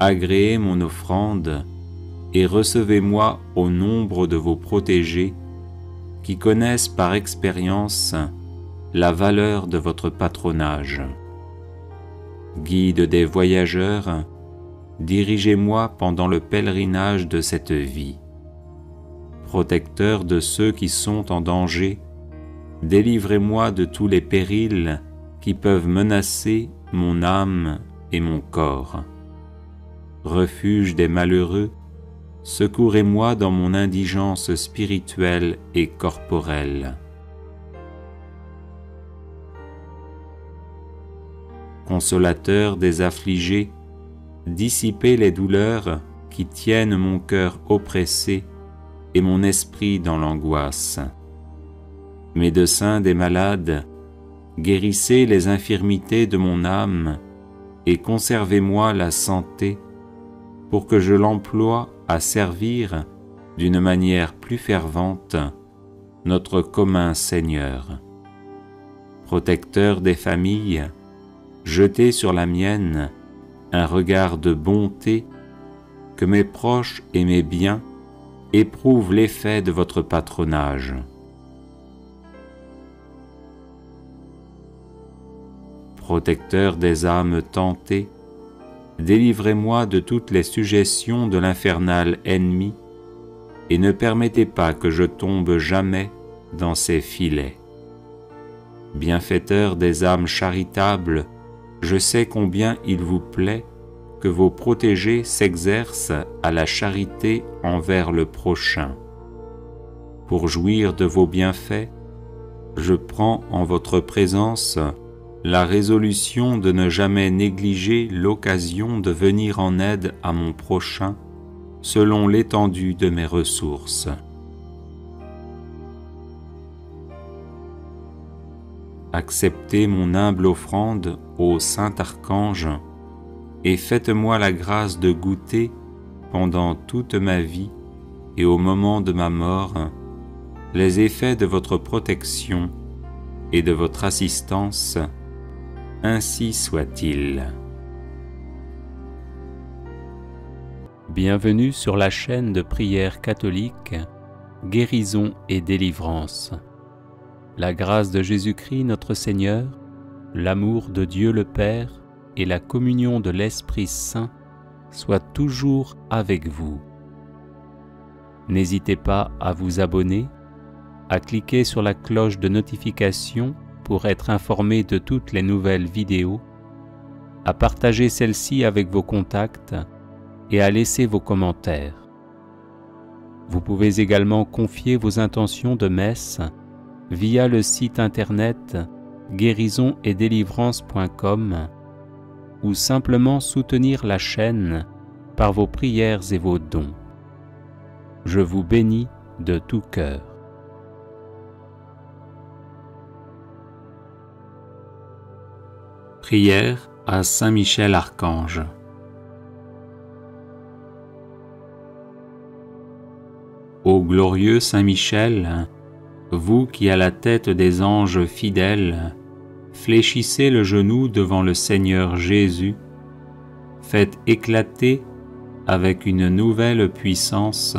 agréez mon offrande et recevez-moi au nombre de vos protégés qui connaissent par expérience la valeur de votre patronage. Guide des voyageurs, dirigez-moi pendant le pèlerinage de cette vie. Protecteur de ceux qui sont en danger, délivrez-moi de tous les périls qui peuvent menacer mon âme et mon corps. Refuge des malheureux, secourez-moi dans mon indigence spirituelle et corporelle. Consolateur des affligés, dissipez les douleurs qui tiennent mon cœur oppressé et mon esprit dans l'angoisse. Médecin des malades, guérissez les infirmités de mon âme et conservez-moi la santé pour que je l'emploie à servir d'une manière plus fervente notre commun Seigneur. Protecteur des familles, jetez sur la mienne un regard de bonté, que mes proches et mes biens éprouvent l'effet de votre patronage. Protecteur des âmes tentées, délivrez-moi de toutes les suggestions de l'infernal ennemi, et ne permettez pas que je tombe jamais dans ses filets. Bienfaiteur des âmes charitables, je sais combien il vous plaît que vos protégés s'exercent à la charité envers le prochain. Pour jouir de vos bienfaits, je prends en votre présence la résolution de ne jamais négliger l'occasion de venir en aide à mon prochain selon l'étendue de mes ressources. Acceptez mon humble offrande au Saint Archange et faites-moi la grâce de goûter pendant toute ma vie et au moment de ma mort les effets de votre protection et de votre assistance ainsi soit-il. Bienvenue sur la chaîne de prière catholique Guérison et délivrance. La grâce de Jésus-Christ notre Seigneur, l'amour de Dieu le Père et la communion de l'Esprit Saint soient toujours avec vous. N'hésitez pas à vous abonner, à cliquer sur la cloche de notification pour être informé de toutes les nouvelles vidéos, à partager celles-ci avec vos contacts et à laisser vos commentaires. Vous pouvez également confier vos intentions de messe via le site internet guérison et ou simplement soutenir la chaîne par vos prières et vos dons. Je vous bénis de tout cœur. Prière à Saint Michel Archange. Ô glorieux Saint Michel, vous qui à la tête des anges fidèles, fléchissez le genou devant le Seigneur Jésus, faites éclater avec une nouvelle puissance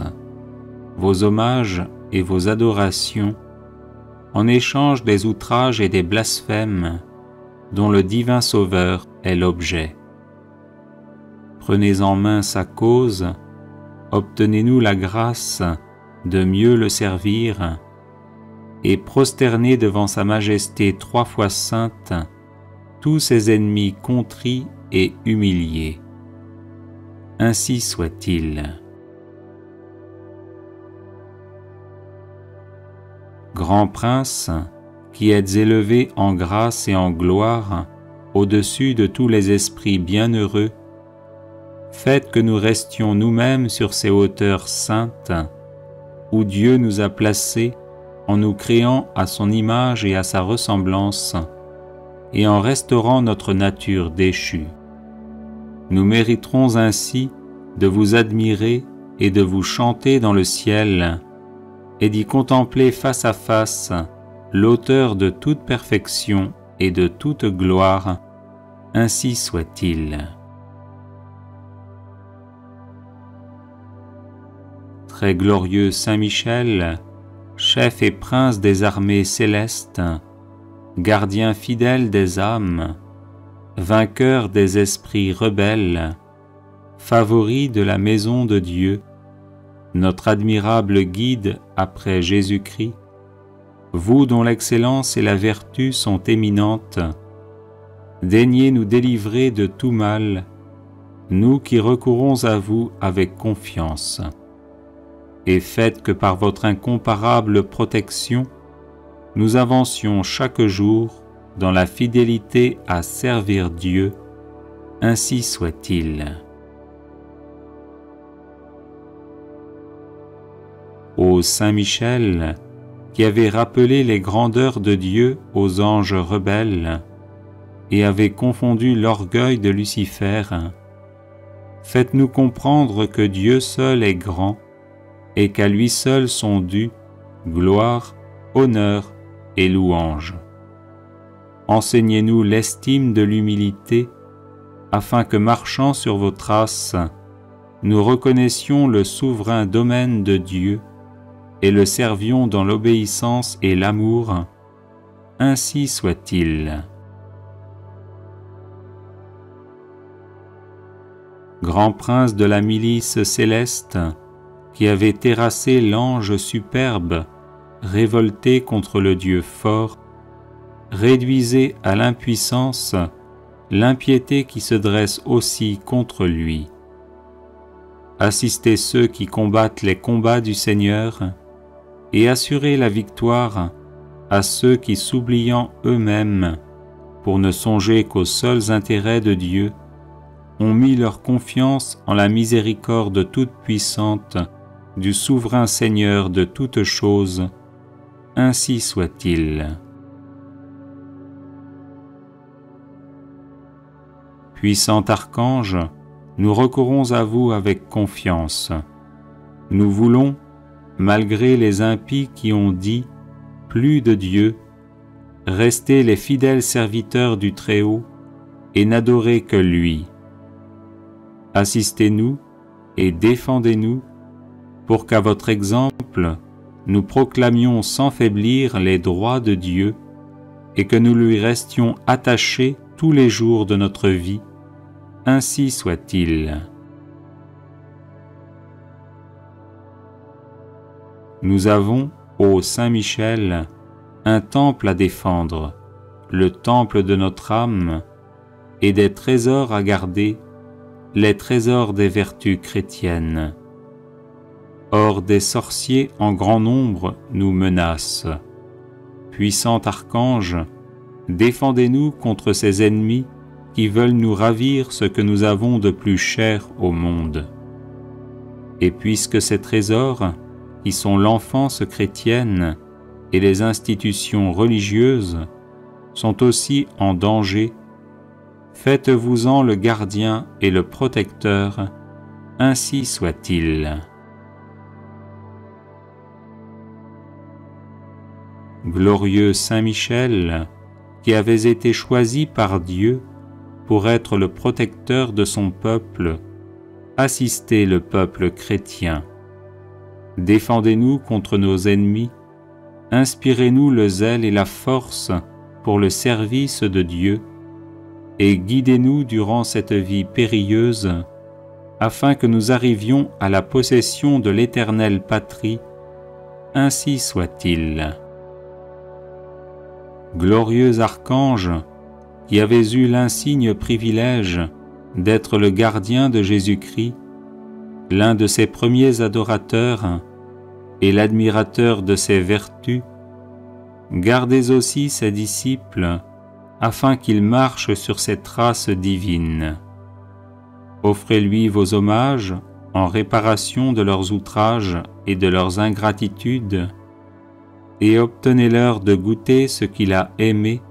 vos hommages et vos adorations en échange des outrages et des blasphèmes dont le divin Sauveur est l'objet. Prenez en main sa cause, obtenez-nous la grâce de mieux le servir, et prosternez devant sa majesté trois fois sainte tous ses ennemis contrits et humiliés. Ainsi soit-il. Grand prince, qui êtes élevé en grâce et en gloire au-dessus de tous les esprits bienheureux, faites que nous restions nous-mêmes sur ces hauteurs saintes où Dieu nous a placés en nous créant à son image et à sa ressemblance, et en restaurant notre nature déchue. Nous mériterons ainsi de vous admirer et de vous chanter dans le ciel, et d'y contempler face à face l'auteur de toute perfection et de toute gloire, ainsi soit-il. Très glorieux Saint Michel, chef et prince des armées célestes, gardien fidèle des âmes, vainqueur des esprits rebelles, favori de la maison de Dieu, notre admirable guide après Jésus-Christ, vous dont l'excellence et la vertu sont éminentes, daignez nous délivrer de tout mal, nous qui recourons à vous avec confiance. et faites que par votre incomparable protection, nous avancions chaque jour dans la fidélité à servir Dieu, ainsi soit-il. Ô Saint Michel, qui avait rappelé les grandeurs de Dieu aux anges rebelles et avait confondu l'orgueil de Lucifer, faites-nous comprendre que Dieu seul est grand et qu'à lui seul sont dus gloire, honneur et louange. Enseignez-nous l'estime de l'humilité, afin que marchant sur vos traces, nous reconnaissions le souverain domaine de Dieu et le servions dans l'obéissance et l'amour, ainsi soit-il. Grand prince de la milice céleste, qui avait terrassé l'ange superbe, révolté contre le Dieu fort, réduisez à l'impuissance l'impiété qui se dresse aussi contre lui. Assistez ceux qui combattent les combats du Seigneur, et assurer la victoire à ceux qui, s'oubliant eux-mêmes, pour ne songer qu'aux seuls intérêts de Dieu, ont mis leur confiance en la miséricorde toute puissante du souverain Seigneur de toutes choses, ainsi soit-il. Puissant archange, nous recourons à vous avec confiance. Nous voulons, malgré les impies qui ont dit plus de Dieu, rester les fidèles serviteurs du Très-Haut et n'adorer que lui. Assistez-nous et défendez-nous pour qu'à votre exemple, nous proclamions sans faiblir les droits de Dieu et que nous lui restions attachés tous les jours de notre vie. Ainsi soit-il. Nous avons, ô Saint Michel, un temple à défendre, le temple de notre âme, et des trésors à garder, les trésors des vertus chrétiennes. Or des sorciers en grand nombre nous menacent. Puissant archange, défendez-nous contre ces ennemis qui veulent nous ravir ce que nous avons de plus cher au monde. Et puisque ces trésors, sont l'enfance chrétienne et les institutions religieuses, sont aussi en danger, faites-vous-en le gardien et le protecteur, ainsi soit-il. Glorieux Saint Michel, qui avez été choisi par Dieu pour être le protecteur de son peuple, assistez le peuple chrétien. Défendez-nous contre nos ennemis, inspirez-nous le zèle et la force pour le service de Dieu, et guidez-nous durant cette vie périlleuse, afin que nous arrivions à la possession de l'éternelle patrie, ainsi soit-il. Glorieux archange, qui avez eu l'insigne privilège d'être le gardien de Jésus-Christ, l'un de ses premiers adorateurs, et l'admirateur de ses vertus, gardez aussi ses disciples afin qu'ils marchent sur ses traces divines. Offrez-lui vos hommages en réparation de leurs outrages et de leurs ingratitudes, et obtenez-leur de goûter ce qu'il a aimé,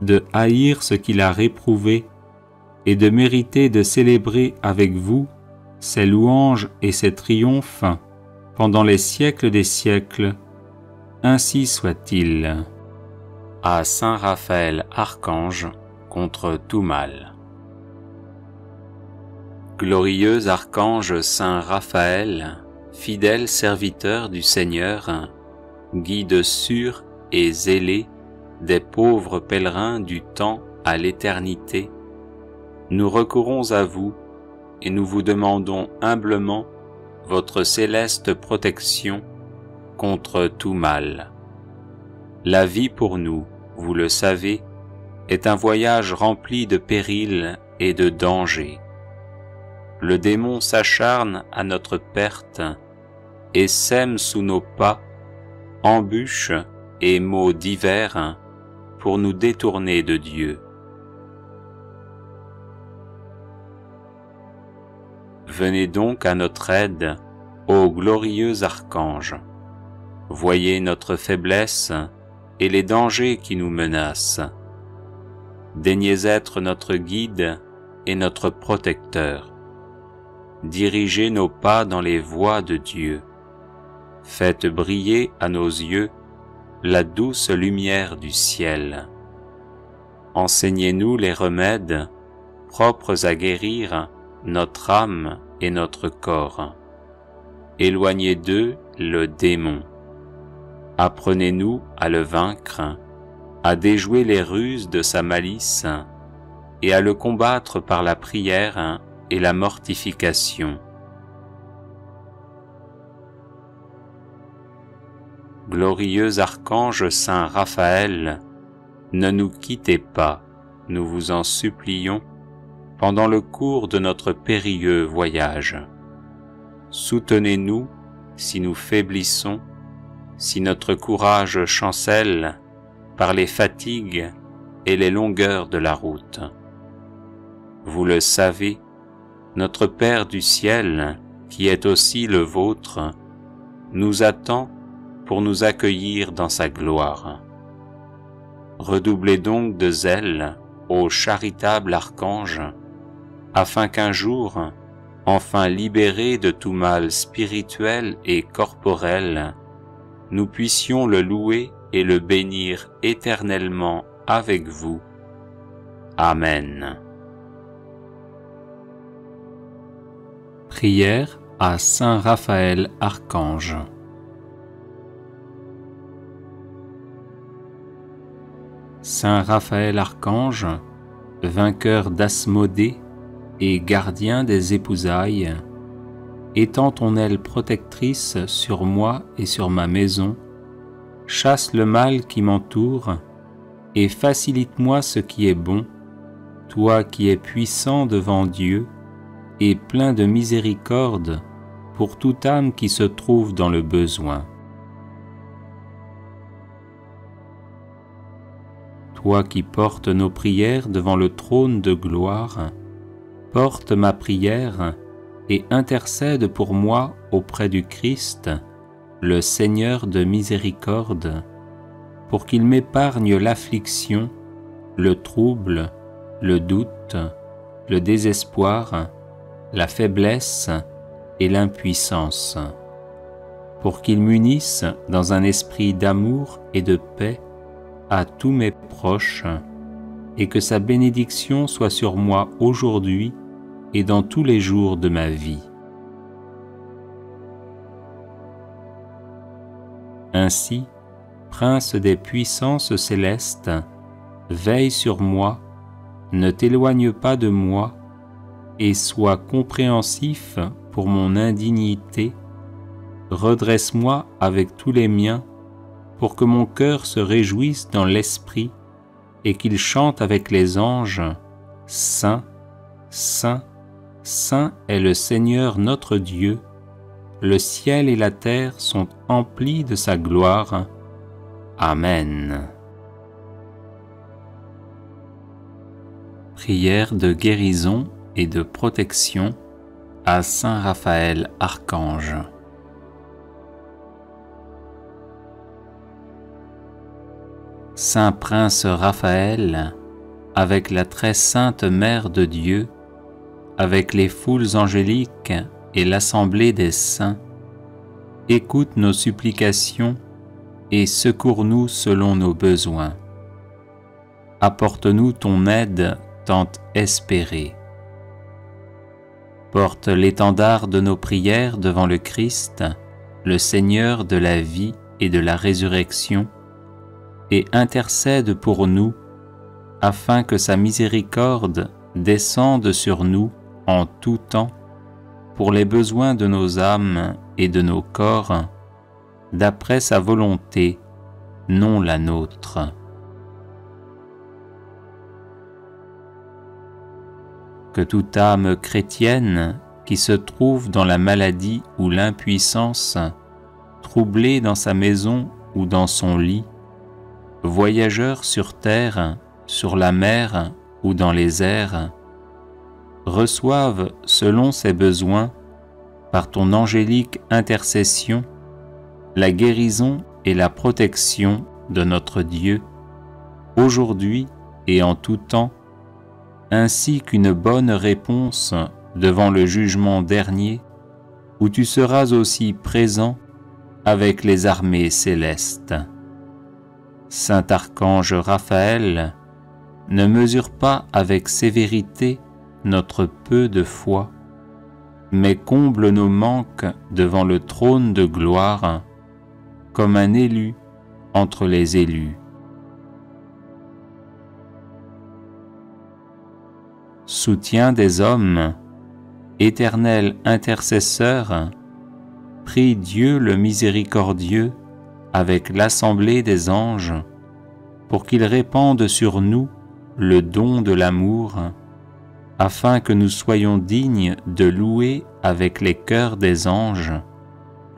de haïr ce qu'il a réprouvé, et de mériter de célébrer avec vous ses louanges et ses triomphes pendant les siècles des siècles, ainsi soit-il. À Saint Raphaël Archange contre tout mal. Glorieux Archange Saint Raphaël, fidèle serviteur du Seigneur, guide sûr et zélé des pauvres pèlerins du temps à l'éternité, nous recourons à vous et nous vous demandons humblement votre céleste protection contre tout mal. La vie pour nous, vous le savez, est un voyage rempli de périls et de dangers. Le démon s'acharne à notre perte et sème sous nos pas embûches et maux divers pour nous détourner de Dieu. Venez donc à notre aide, ô glorieux archange. Voyez notre faiblesse et les dangers qui nous menacent. Daignez être notre guide et notre protecteur. Dirigez nos pas dans les voies de Dieu. Faites briller à nos yeux la douce lumière du ciel. Enseignez-nous les remèdes propres à guérir notre âme et notre corps. Éloignez d'eux le démon. Apprenez-nous à le vaincre, à déjouer les ruses de sa malice et à le combattre par la prière et la mortification. Glorieux archange Saint Raphaël, ne nous quittez pas, nous vous en supplions, pendant le cours de notre périlleux voyage. Soutenez-nous si nous faiblissons, si notre courage chancelle par les fatigues et les longueurs de la route. Vous le savez, notre Père du ciel, qui est aussi le vôtre, nous attend pour nous accueillir dans sa gloire. Redoublez donc de zèle, ô charitable archange, afin qu'un jour, enfin libérés de tout mal spirituel et corporel, nous puissions le louer et le bénir éternellement avec vous. Amen. Prière à Saint Raphaël Archange. Saint Raphaël Archange, vainqueur d'Asmodée, et gardien des épousailles, étends ton aile protectrice sur moi et sur ma maison, chasse le mal qui m'entoure, et facilite-moi ce qui est bon, toi qui es puissant devant Dieu et plein de miséricorde pour toute âme qui se trouve dans le besoin. Toi qui portes nos prières devant le trône de gloire, porte ma prière et intercède pour moi auprès du Christ, le Seigneur de miséricorde, pour qu'il m'épargne l'affliction, le trouble, le doute, le désespoir, la faiblesse et l'impuissance, pour qu'il m'unisse dans un esprit d'amour et de paix à tous mes proches, et que sa bénédiction soit sur moi aujourd'hui et dans tous les jours de ma vie. Ainsi, Prince des puissances célestes, veille sur moi, ne t'éloigne pas de moi, et sois compréhensif pour mon indignité, redresse-moi avec tous les miens, pour que mon cœur se réjouisse dans l'esprit, et qu'il chante avec les anges, Saint, Saint, Saint est le Seigneur notre Dieu, le ciel et la terre sont emplis de sa gloire. Amen. Prière de guérison et de protection à Saint Raphaël Archange. Saint Prince Raphaël, avec la très sainte Mère de Dieu, avec les foules angéliques et l'assemblée des saints, écoute nos supplications et secours-nous selon nos besoins. Apporte-nous ton aide tant espérée. Porte l'étendard de nos prières devant le Christ, le Seigneur de la vie et de la résurrection, et intercède pour nous, afin que sa miséricorde descende sur nous en tout temps pour les besoins de nos âmes et de nos corps, d'après sa volonté, non la nôtre. Que toute âme chrétienne qui se trouve dans la maladie ou l'impuissance troublé dans sa maison ou dans son lit, voyageur sur terre, sur la mer ou dans les airs, reçoivent selon ses besoins, par ton angélique intercession, la guérison et la protection de notre Dieu, aujourd'hui et en tout temps, ainsi qu'une bonne réponse devant le jugement dernier, où tu seras aussi présent avec les armées célestes. Saint Archange Raphaël, ne mesure pas avec sévérité notre peu de foi, mais comble nos manques devant le trône de gloire, comme un élu entre les élus. Soutien des hommes, éternel intercesseur, prie Dieu le miséricordieux avec l'assemblée des anges pour qu'il répande sur nous le don de l'amour, afin que nous soyons dignes de louer avec les cœurs des anges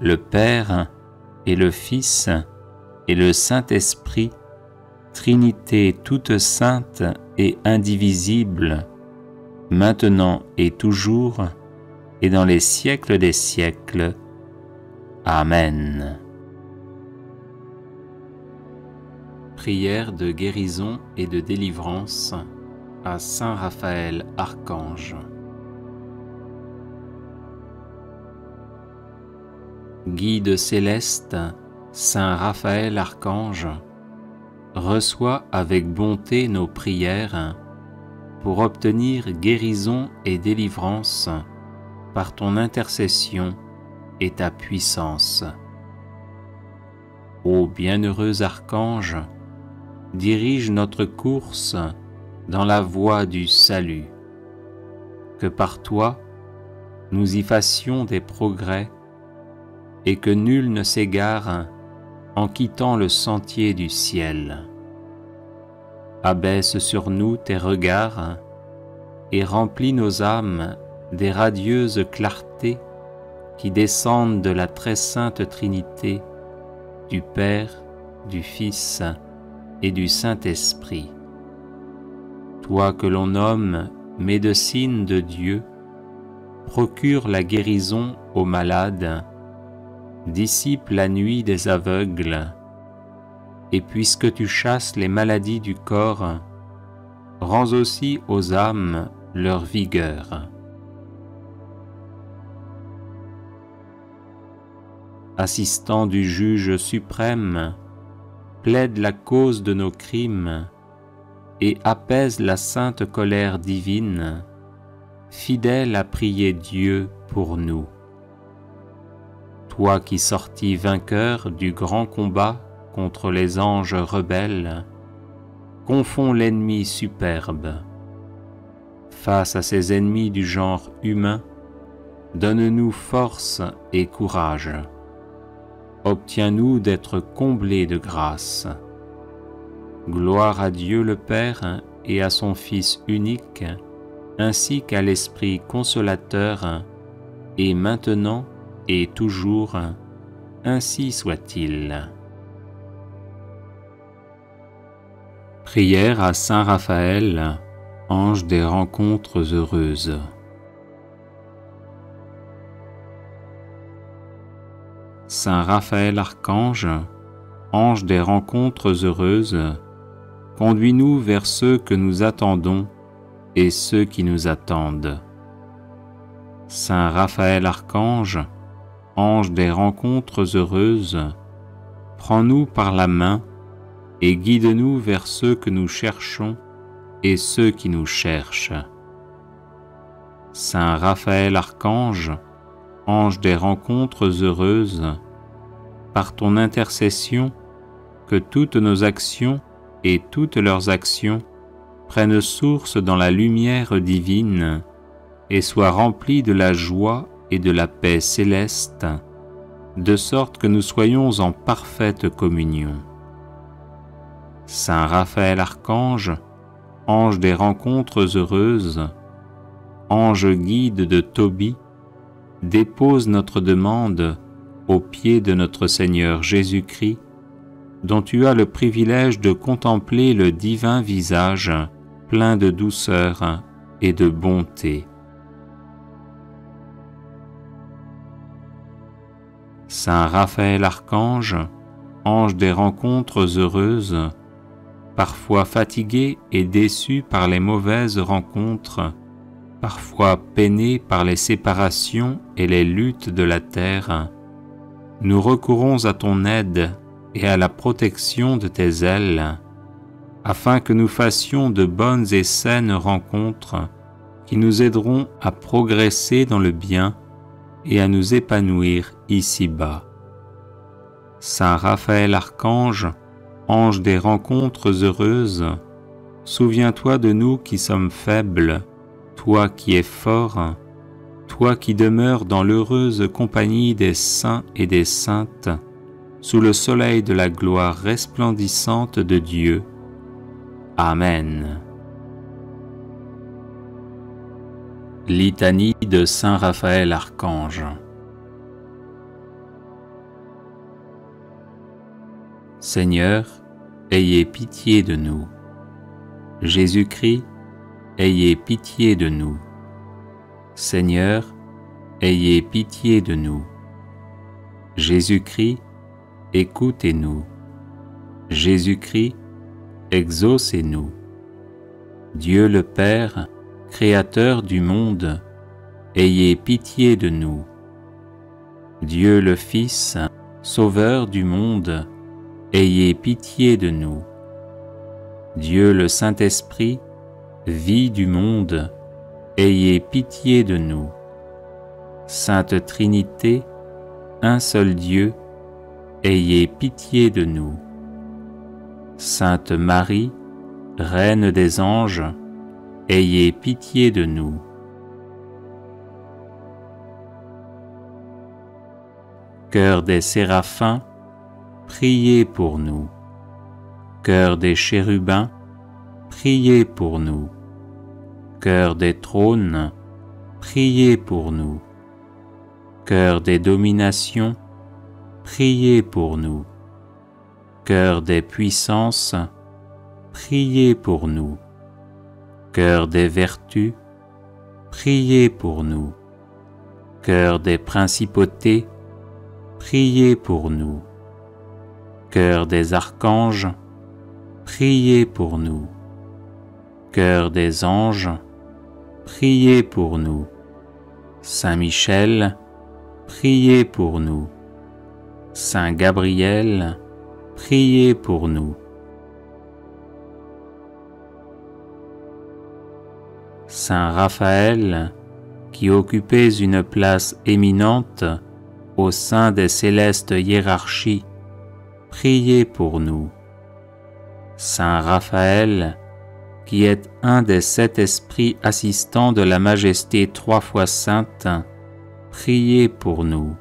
le Père et le Fils et le Saint-Esprit, Trinité toute sainte et indivisible, maintenant et toujours, et dans les siècles des siècles. Amen. Prière de guérison et de délivrance à Saint Raphaël Archange. Guide céleste, Saint Raphaël Archange, reçois avec bonté nos prières pour obtenir guérison et délivrance par ton intercession et ta puissance. Ô bienheureux archange, dirige notre course dans la voie du salut, que par toi nous y fassions des progrès et que nul ne s'égare en quittant le sentier du ciel. Abaisse sur nous tes regards et remplis nos âmes des radieuses clartés qui descendent de la très sainte Trinité, du Père, du Fils et du Saint-Esprit. Toi que l'on nomme médecine de Dieu, procure la guérison aux malades, dissipe la nuit des aveugles, et puisque tu chasses les maladies du corps, rends aussi aux âmes leur vigueur. Assistant du juge suprême, plaide la cause de nos crimes et apaise la sainte colère divine, fidèle à prier Dieu pour nous. Toi qui sortis vainqueur du grand combat contre les anges rebelles, confonds l'ennemi superbe. Face à ces ennemis du genre humain, donne-nous force et courage obtiens-nous d'être comblés de grâce. Gloire à Dieu le Père et à son Fils unique, ainsi qu'à l'Esprit consolateur, et maintenant et toujours, ainsi soit-il. Prière à Saint Raphaël, ange des rencontres heureuses. Saint Raphaël Archange, ange des rencontres heureuses, conduis-nous vers ceux que nous attendons et ceux qui nous attendent. Saint Raphaël Archange, ange des rencontres heureuses, prends-nous par la main et guide-nous vers ceux que nous cherchons et ceux qui nous cherchent. Saint Raphaël Archange, ange des rencontres heureuses, par ton intercession, que toutes nos actions et toutes leurs actions prennent source dans la lumière divine et soient remplies de la joie et de la paix céleste, de sorte que nous soyons en parfaite communion. Saint Raphaël Archange, ange des rencontres heureuses, ange guide de Tobie, dépose notre demande aux pieds de notre Seigneur Jésus-Christ, dont tu as le privilège de contempler le divin visage plein de douceur et de bonté. Saint Raphaël Archange, ange des rencontres heureuses, parfois fatigué et déçu par les mauvaises rencontres, parfois peiné par les séparations et les luttes de la terre, nous recourons à ton aide et à la protection de tes ailes, afin que nous fassions de bonnes et saines rencontres qui nous aideront à progresser dans le bien et à nous épanouir ici-bas. Saint Raphaël Archange, ange des rencontres heureuses, souviens-toi de nous qui sommes faibles, toi qui es fort, toi qui demeures dans l'heureuse compagnie des saints et des saintes, sous le soleil de la gloire resplendissante de Dieu. Amen. Litanie de Saint Raphaël Archange Seigneur, ayez pitié de nous. Jésus-Christ, ayez pitié de nous. Seigneur, ayez pitié de nous. Jésus-Christ, écoutez-nous. Jésus-Christ, exaucez-nous. Dieu le Père, Créateur du monde, ayez pitié de nous. Dieu le Fils, Sauveur du monde, ayez pitié de nous. Dieu le Saint-Esprit, vie du monde, ayez pitié de nous. Sainte Trinité, un seul Dieu, ayez pitié de nous. Sainte Marie, Reine des anges, ayez pitié de nous. Cœur des séraphins, priez pour nous. Cœur des chérubins, priez pour nous. Cœur des trônes, priez pour nous. Cœur des dominations, priez pour nous. Cœur des puissances, priez pour nous. Cœur des vertus, priez pour nous. Cœur des principautés, priez pour nous Cœur des archanges, priez pour nous. Cœur des anges, priez pour nous. Saint Michel, priez pour nous. Saint Gabriel, priez pour nous. Saint Raphaël, qui occupez une place éminente au sein des célestes hiérarchies priez pour nous. Saint Raphaël, qui est un des sept esprits assistants de la Majesté trois fois sainte, priez pour nous.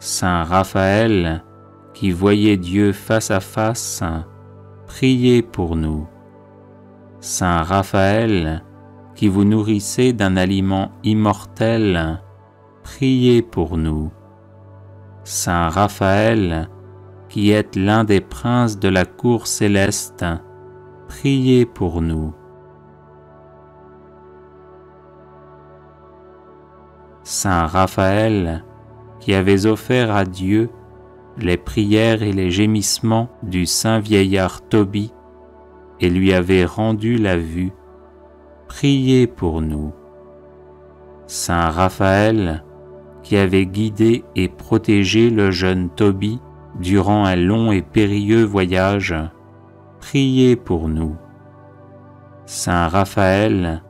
Saint Raphaël, qui voyait Dieu face à face, priez pour nous. Saint Raphaël, qui vous nourrissez d'un aliment immortel, priez pour nous. Saint Raphaël, qui êtes l'un des princes de la cour céleste, priez pour nous. Saint Raphaël, qui offert à Dieu les prières et les gémissements du saint vieillard Tobie et lui avez rendu la vue, priez pour nous. Saint Raphaël, qui avait guidé et protégé le jeune Tobie durant un long et périlleux voyage, priez pour nous. Saint Raphaël,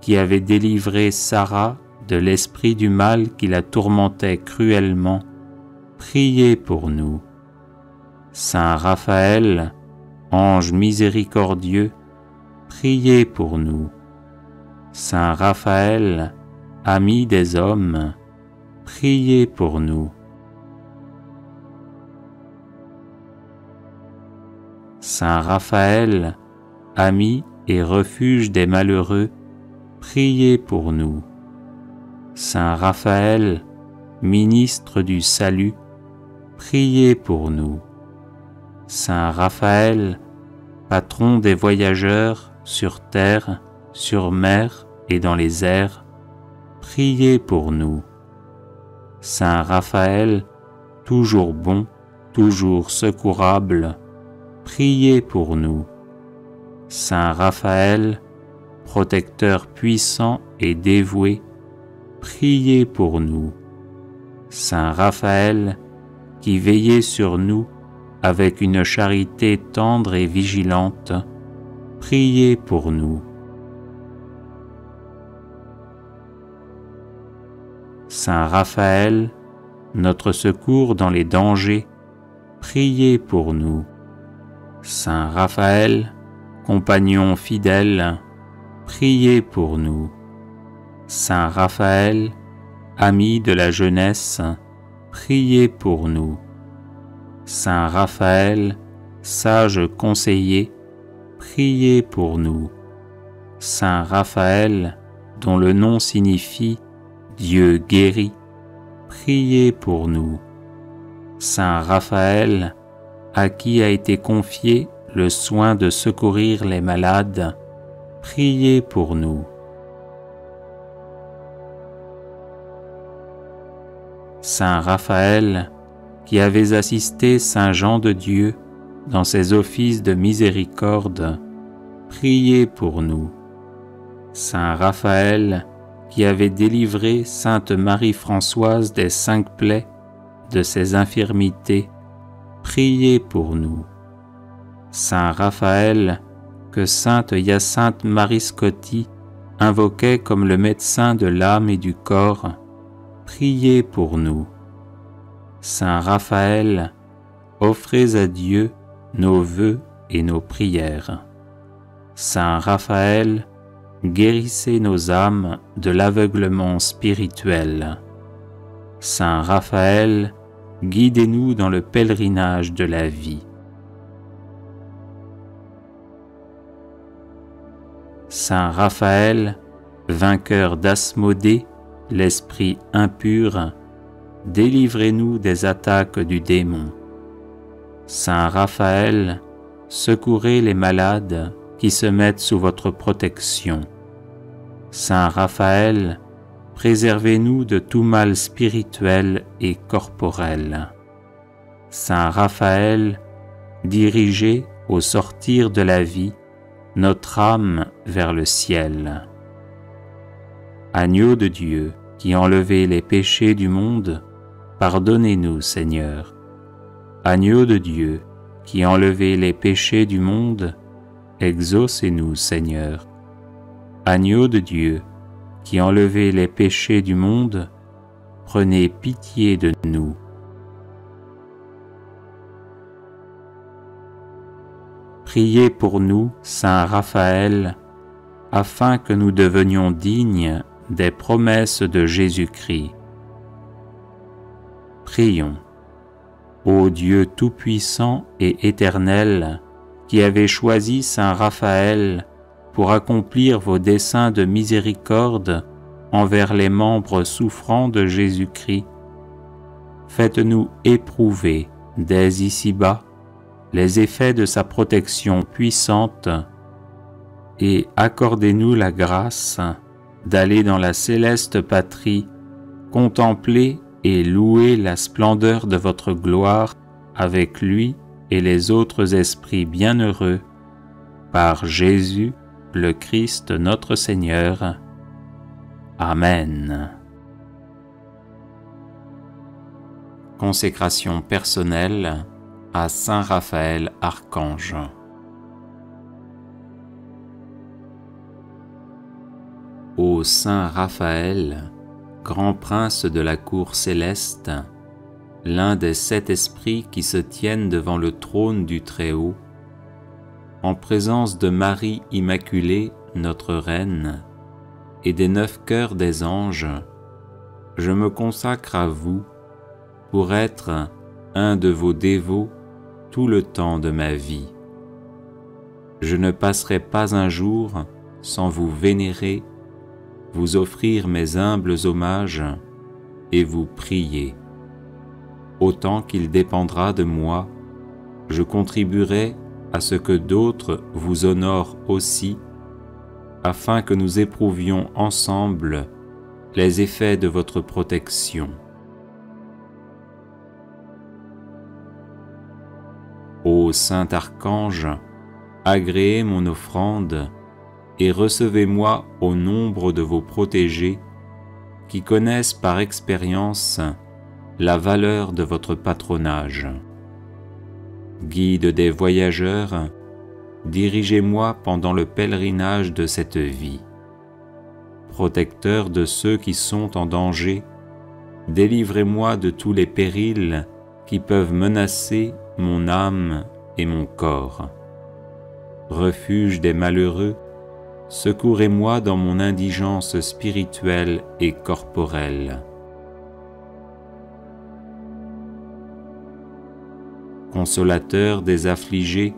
qui avait délivré Sarah l'esprit du mal qui la tourmentait cruellement, priez pour nous. Saint Raphaël, ange miséricordieux, priez pour nous. Saint Raphaël, ami des hommes, priez pour nous. Saint Raphaël, ami et refuge des malheureux, priez pour nous. Saint Raphaël, ministre du salut, priez pour nous. Saint Raphaël, patron des voyageurs sur terre, sur mer et dans les airs, priez pour nous. Saint Raphaël, toujours bon, toujours secourable, priez pour nous. Saint Raphaël, protecteur puissant et dévoué, priez pour nous. Saint Raphaël, qui veillez sur nous avec une charité tendre et vigilante, priez pour nous. Saint Raphaël, notre secours dans les dangers, priez pour nous. Saint Raphaël, compagnon fidèle, priez pour nous. Saint Raphaël, ami de la jeunesse, priez pour nous. Saint Raphaël, sage conseiller, priez pour nous. Saint Raphaël, dont le nom signifie Dieu guérit, priez pour nous. Saint Raphaël, à qui a été confié le soin de secourir les malades, priez pour nous. Saint Raphaël, qui avez assisté Saint Jean de Dieu dans ses offices de miséricorde, priez pour nous. Saint Raphaël, qui avait délivré Sainte Marie-Françoise des cinq plaies, de ses infirmités, priez pour nous. Saint Raphaël, que Sainte Hyacinthe Marie Scotti invoquait comme le médecin de l'âme et du corps, priez pour nous. Saint Raphaël, offrez à Dieu nos vœux et nos prières. Saint Raphaël, guérissez nos âmes de l'aveuglement spirituel. Saint Raphaël, guidez-nous dans le pèlerinage de la vie. Saint Raphaël, vainqueur d'Asmodée, l'esprit impur, délivrez-nous des attaques du démon. Saint Raphaël, secourez les malades qui se mettent sous votre protection. Saint Raphaël, préservez-nous de tout mal spirituel et corporel. Saint Raphaël, dirigez au sortir de la vie notre âme vers le ciel. Agneau de Dieu, qui enlevez les péchés du monde, pardonnez-nous Seigneur. Agneau de Dieu, qui enlevez les péchés du monde, exaucez-nous Seigneur. Agneau de Dieu, qui enlevez les péchés du monde, prenez pitié de nous. Priez pour nous, Saint Raphaël, afin que nous devenions dignes des promesses de Jésus-Christ. Prions. Ô Dieu Tout-Puissant et Éternel, qui avez choisi Saint Raphaël pour accomplir vos desseins de miséricorde envers les membres souffrants de Jésus-Christ, faites-nous éprouver dès ici-bas les effets de sa protection puissante et accordez-nous la grâce d'aller dans la céleste patrie, contempler et louer la splendeur de votre gloire avec lui et les autres esprits bienheureux, par Jésus le Christ notre Seigneur. Amen. Consécration personnelle à Saint Raphaël Archange. Ô Saint Raphaël, grand prince de la cour céleste, l'un des sept esprits qui se tiennent devant le trône du Très-Haut, en présence de Marie Immaculée, notre Reine, et des neuf cœurs des anges, je me consacre à vous pour être un de vos dévots tout le temps de ma vie. Je ne passerai pas un jour sans vous vénérer, vous offrir mes humbles hommages et vous prier. Autant qu'il dépendra de moi, je contribuerai à ce que d'autres vous honorent aussi, afin que nous éprouvions ensemble les effets de votre protection. Ô Saint Archange, agréez mon offrande et recevez-moi au nombre de vos protégés qui connaissent par expérience la valeur de votre patronage. Guide des voyageurs, dirigez-moi pendant le pèlerinage de cette vie. Protecteur de ceux qui sont en danger, délivrez-moi de tous les périls qui peuvent menacer mon âme et mon corps. Refuge des malheureux, secourez-moi dans mon indigence spirituelle et corporelle. Consolateur des affligés,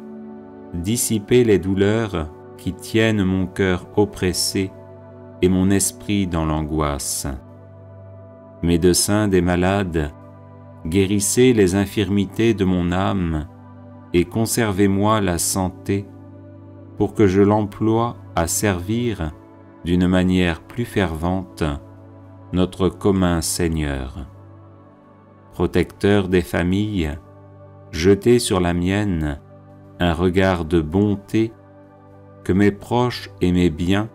dissipez les douleurs qui tiennent mon cœur oppressé et mon esprit dans l'angoisse. Médecin des malades, guérissez les infirmités de mon âme et conservez-moi la santé pour que je l'emploie à servir d'une manière plus fervente notre commun Seigneur. Protecteur des familles, jetez sur la mienne un regard de bonté, que mes proches et mes biens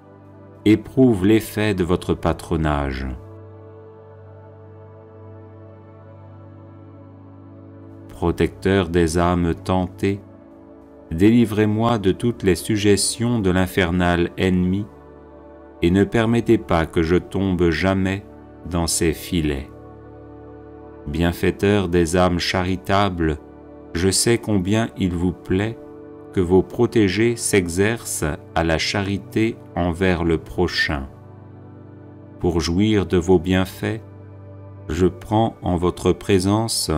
éprouvent l'effet de votre patronage. protecteur des âmes tentées, délivrez-moi de toutes les suggestions de l'infernal ennemi, et ne permettez pas que je tombe jamais dans ses filets. Bienfaiteur des âmes charitables, je sais combien il vous plaît que vos protégés s'exercent à la charité envers le prochain. Pour jouir de vos bienfaits, je prends en votre présence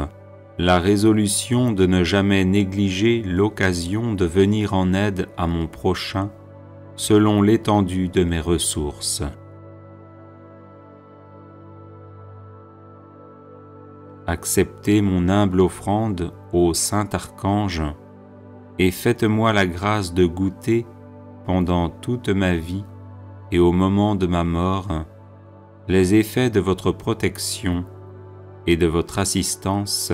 la résolution de ne jamais négliger l'occasion de venir en aide à mon prochain selon l'étendue de mes ressources. Acceptez mon humble offrande au Saint Archange et faites-moi la grâce de goûter pendant toute ma vie et au moment de ma mort les effets de votre protection et de votre assistance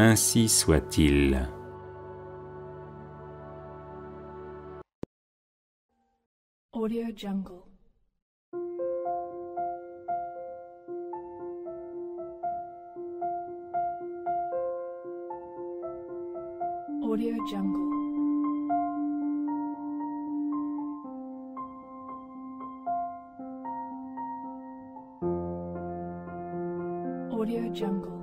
ainsi soit-il. Audio Jungle. Audio Jungle. Audio Jungle.